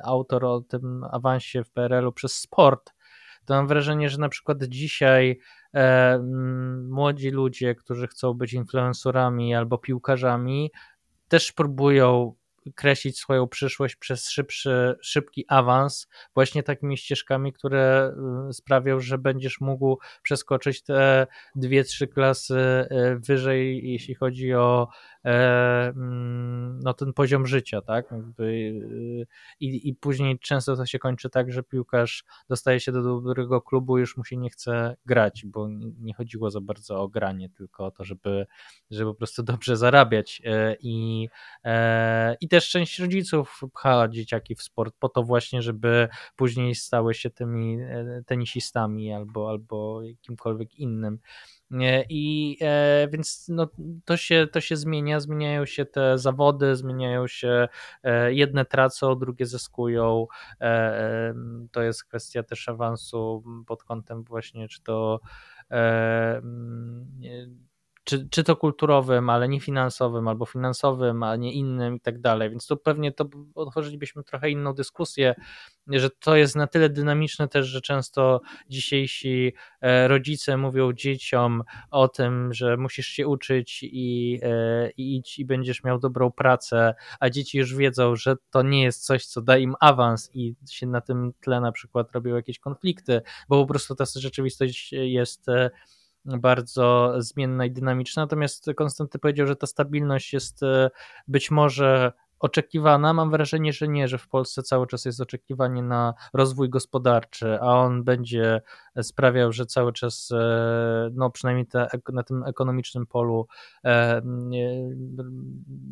autor o tym awansie w PRL-u przez sport, to mam wrażenie, że na przykład dzisiaj e, młodzi ludzie, którzy chcą być influencerami albo piłkarzami, też próbują kreślić swoją przyszłość przez szybszy, szybki awans, właśnie takimi ścieżkami, które y, sprawią, że będziesz mógł przeskoczyć te dwie, trzy klasy y, wyżej, jeśli chodzi o E, mm, no, ten poziom życia, tak? Y, I, I później często to się kończy tak, że piłkarz dostaje się do dobrego klubu, już mu się nie chce grać, bo nie chodziło za bardzo o granie, tylko o to, żeby, żeby po prostu dobrze zarabiać. E, I, e, i też część rodziców pcha dzieciaki w sport po to właśnie, żeby później stały się tymi tenisistami albo, albo kimkolwiek innym. I e, więc no, to, się, to się zmienia, zmieniają się te zawody, zmieniają się, e, jedne tracą, drugie zyskują. E, to jest kwestia też awansu pod kątem właśnie, czy to czy, czy to kulturowym, ale nie finansowym, albo finansowym, a nie innym i tak dalej. Więc tu pewnie to otworzylibyśmy trochę inną dyskusję, że to jest na tyle dynamiczne też, że często dzisiejsi e, rodzice mówią dzieciom o tym, że musisz się uczyć i, e, i idź i będziesz miał dobrą pracę, a dzieci już wiedzą, że to nie jest coś, co da im awans i się na tym tle na przykład robią jakieś konflikty, bo po prostu ta rzeczywistość jest e, bardzo zmienna i dynamiczna. Natomiast Konstanty powiedział, że ta stabilność jest e, być może oczekiwana. Mam wrażenie, że nie, że w Polsce cały czas jest oczekiwanie na rozwój gospodarczy, a on będzie sprawiał, że cały czas, e, no przynajmniej te, na tym ekonomicznym polu, e,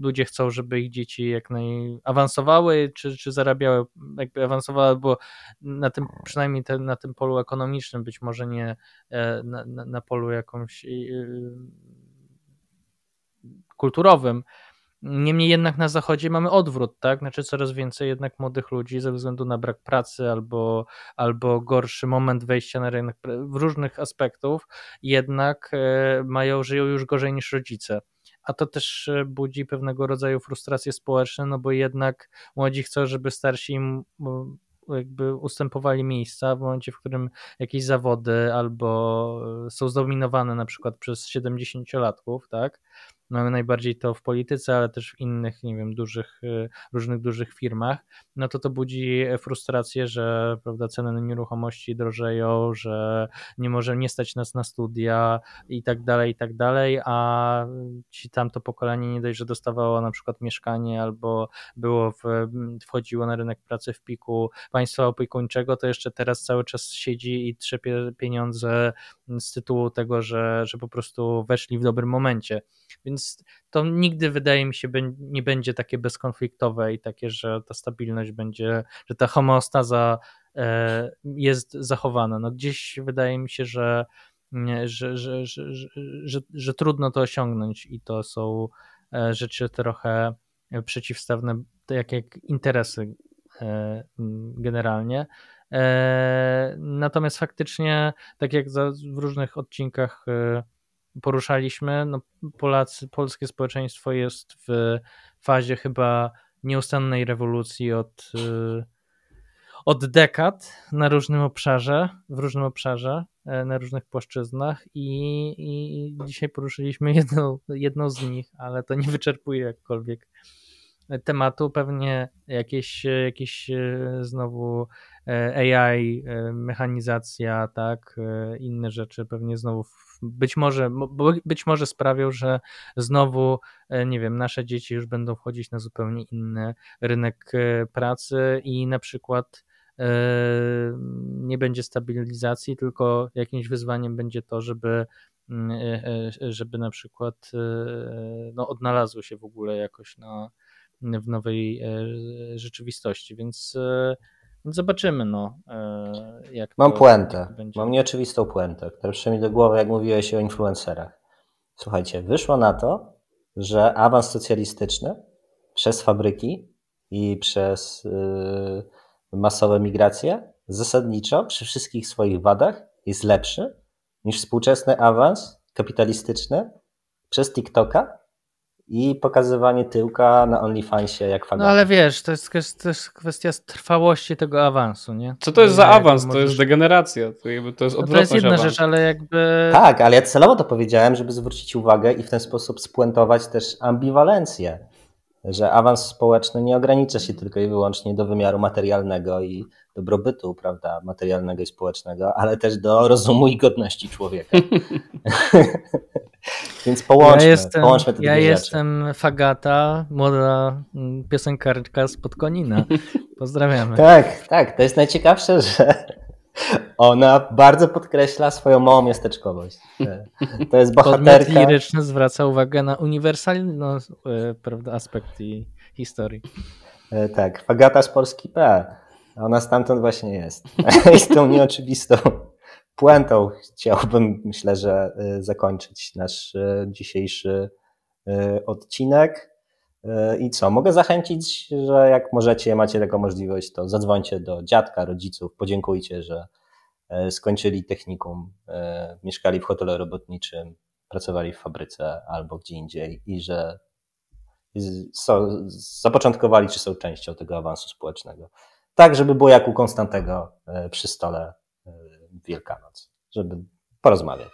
ludzie chcą, żeby ich dzieci jak najawansowały, czy, czy zarabiały, jakby awansowały, bo na tym, przynajmniej te, na tym polu ekonomicznym, być może nie e, na, na, na polu jakąś kulturowym, Niemniej jednak na zachodzie mamy odwrót, tak? Znaczy coraz więcej jednak młodych ludzi ze względu na brak pracy albo, albo gorszy moment wejścia na rynek w różnych aspektów jednak e, mają, żyją już gorzej niż rodzice. A to też e, budzi pewnego rodzaju frustracje społeczne, no bo jednak młodzi chcą, żeby starsi im jakby ustępowali miejsca w momencie, w którym jakieś zawody albo e, są zdominowane na przykład przez 70-latków, tak? Mamy najbardziej to w polityce, ale też w innych, nie wiem, dużych, y, różnych dużych firmach, no to to budzi frustrację, że prawda, ceny nieruchomości drożeją, że nie może nie stać nas na studia i tak dalej, i tak dalej, a ci tamto pokolenie nie dość, że dostawało na przykład mieszkanie albo było w, wchodziło na rynek pracy w piku państwa opiekuńczego, to jeszcze teraz cały czas siedzi i trzepie pieniądze z tytułu tego, że, że po prostu weszli w dobrym momencie. Więc to nigdy wydaje mi się nie będzie takie bezkonfliktowe i takie, że ta stabilność będzie, że ta homeostaza e, jest zachowana. No gdzieś wydaje mi się, że, że, że, że, że, że trudno to osiągnąć i to są e, rzeczy trochę przeciwstawne, jak, jak interesy e, generalnie. Natomiast faktycznie, tak jak w różnych odcinkach poruszaliśmy, no Polacy, polskie społeczeństwo jest w fazie chyba nieustannej rewolucji od, y, od dekad na różnym obszarze, w różnym obszarze, e, na różnych płaszczyznach i, i dzisiaj poruszyliśmy jedną, jedną z nich, ale to nie wyczerpuje jakkolwiek tematu. Pewnie jakieś, jakieś e, znowu e, AI, mechanizacja, tak, inne rzeczy pewnie znowu być może, być może sprawią, że znowu, e, nie wiem, nasze dzieci już będą wchodzić na zupełnie inny rynek e, pracy i na przykład e, nie będzie stabilizacji, tylko jakimś wyzwaniem będzie to, żeby mm, żeby na przykład no, odnalazły się w ogóle jakoś na, w nowej rzeczywistości. Więc Zobaczymy, no. e, Jak Mam puentę. będzie. Mam nieoczywistą puentę, która przyszła mi do głowy, jak mówiłeś o influencerach. Słuchajcie, wyszło na to, że awans socjalistyczny przez fabryki i przez yy, masowe migracje zasadniczo przy wszystkich swoich wadach jest lepszy niż współczesny awans kapitalistyczny przez TikToka i pokazywanie tyłka na OnlyFansie jak No fagata. ale wiesz, to jest, jest kwestia trwałości tego awansu, nie? Co to jest za awans? To jest degeneracja. To, jakby, to jest No to jest jedna awansu. rzecz, ale jakby... Tak, ale ja celowo to powiedziałem, żeby zwrócić uwagę i w ten sposób spuentować też ambiwalencję, że awans społeczny nie ogranicza się tylko i wyłącznie do wymiaru materialnego i dobrobytu, prawda, materialnego i społecznego, ale też do rozumu i godności człowieka. Więc połączmy, ja jestem, połączmy te ja dwie rzeczy. jestem Fagata, młoda mm, piosenkarka z Podkonina. Pozdrawiamy. Tak, tak, to jest najciekawsze, że ona bardzo podkreśla swoją małą miasteczkowość. To jest Podmiot bohaterka. liryczny zwraca uwagę na uniwersalny prawda, aspekt i historii. E, Tak, Fagata z Polski P. Ona stamtąd właśnie jest. I z tą nieoczywistą puentą chciałbym, myślę, że e, zakończyć nasz e, dzisiejszy e, odcinek. E, I co? Mogę zachęcić, że jak możecie, macie taką możliwość, to zadzwońcie do dziadka, rodziców, podziękujcie, że e, skończyli technikum, e, mieszkali w hotelu robotniczym, pracowali w fabryce albo gdzie indziej i że zapoczątkowali, czy są częścią tego awansu społecznego. Tak, żeby było jak u Konstantego przy stole Wielkanoc, żeby porozmawiać.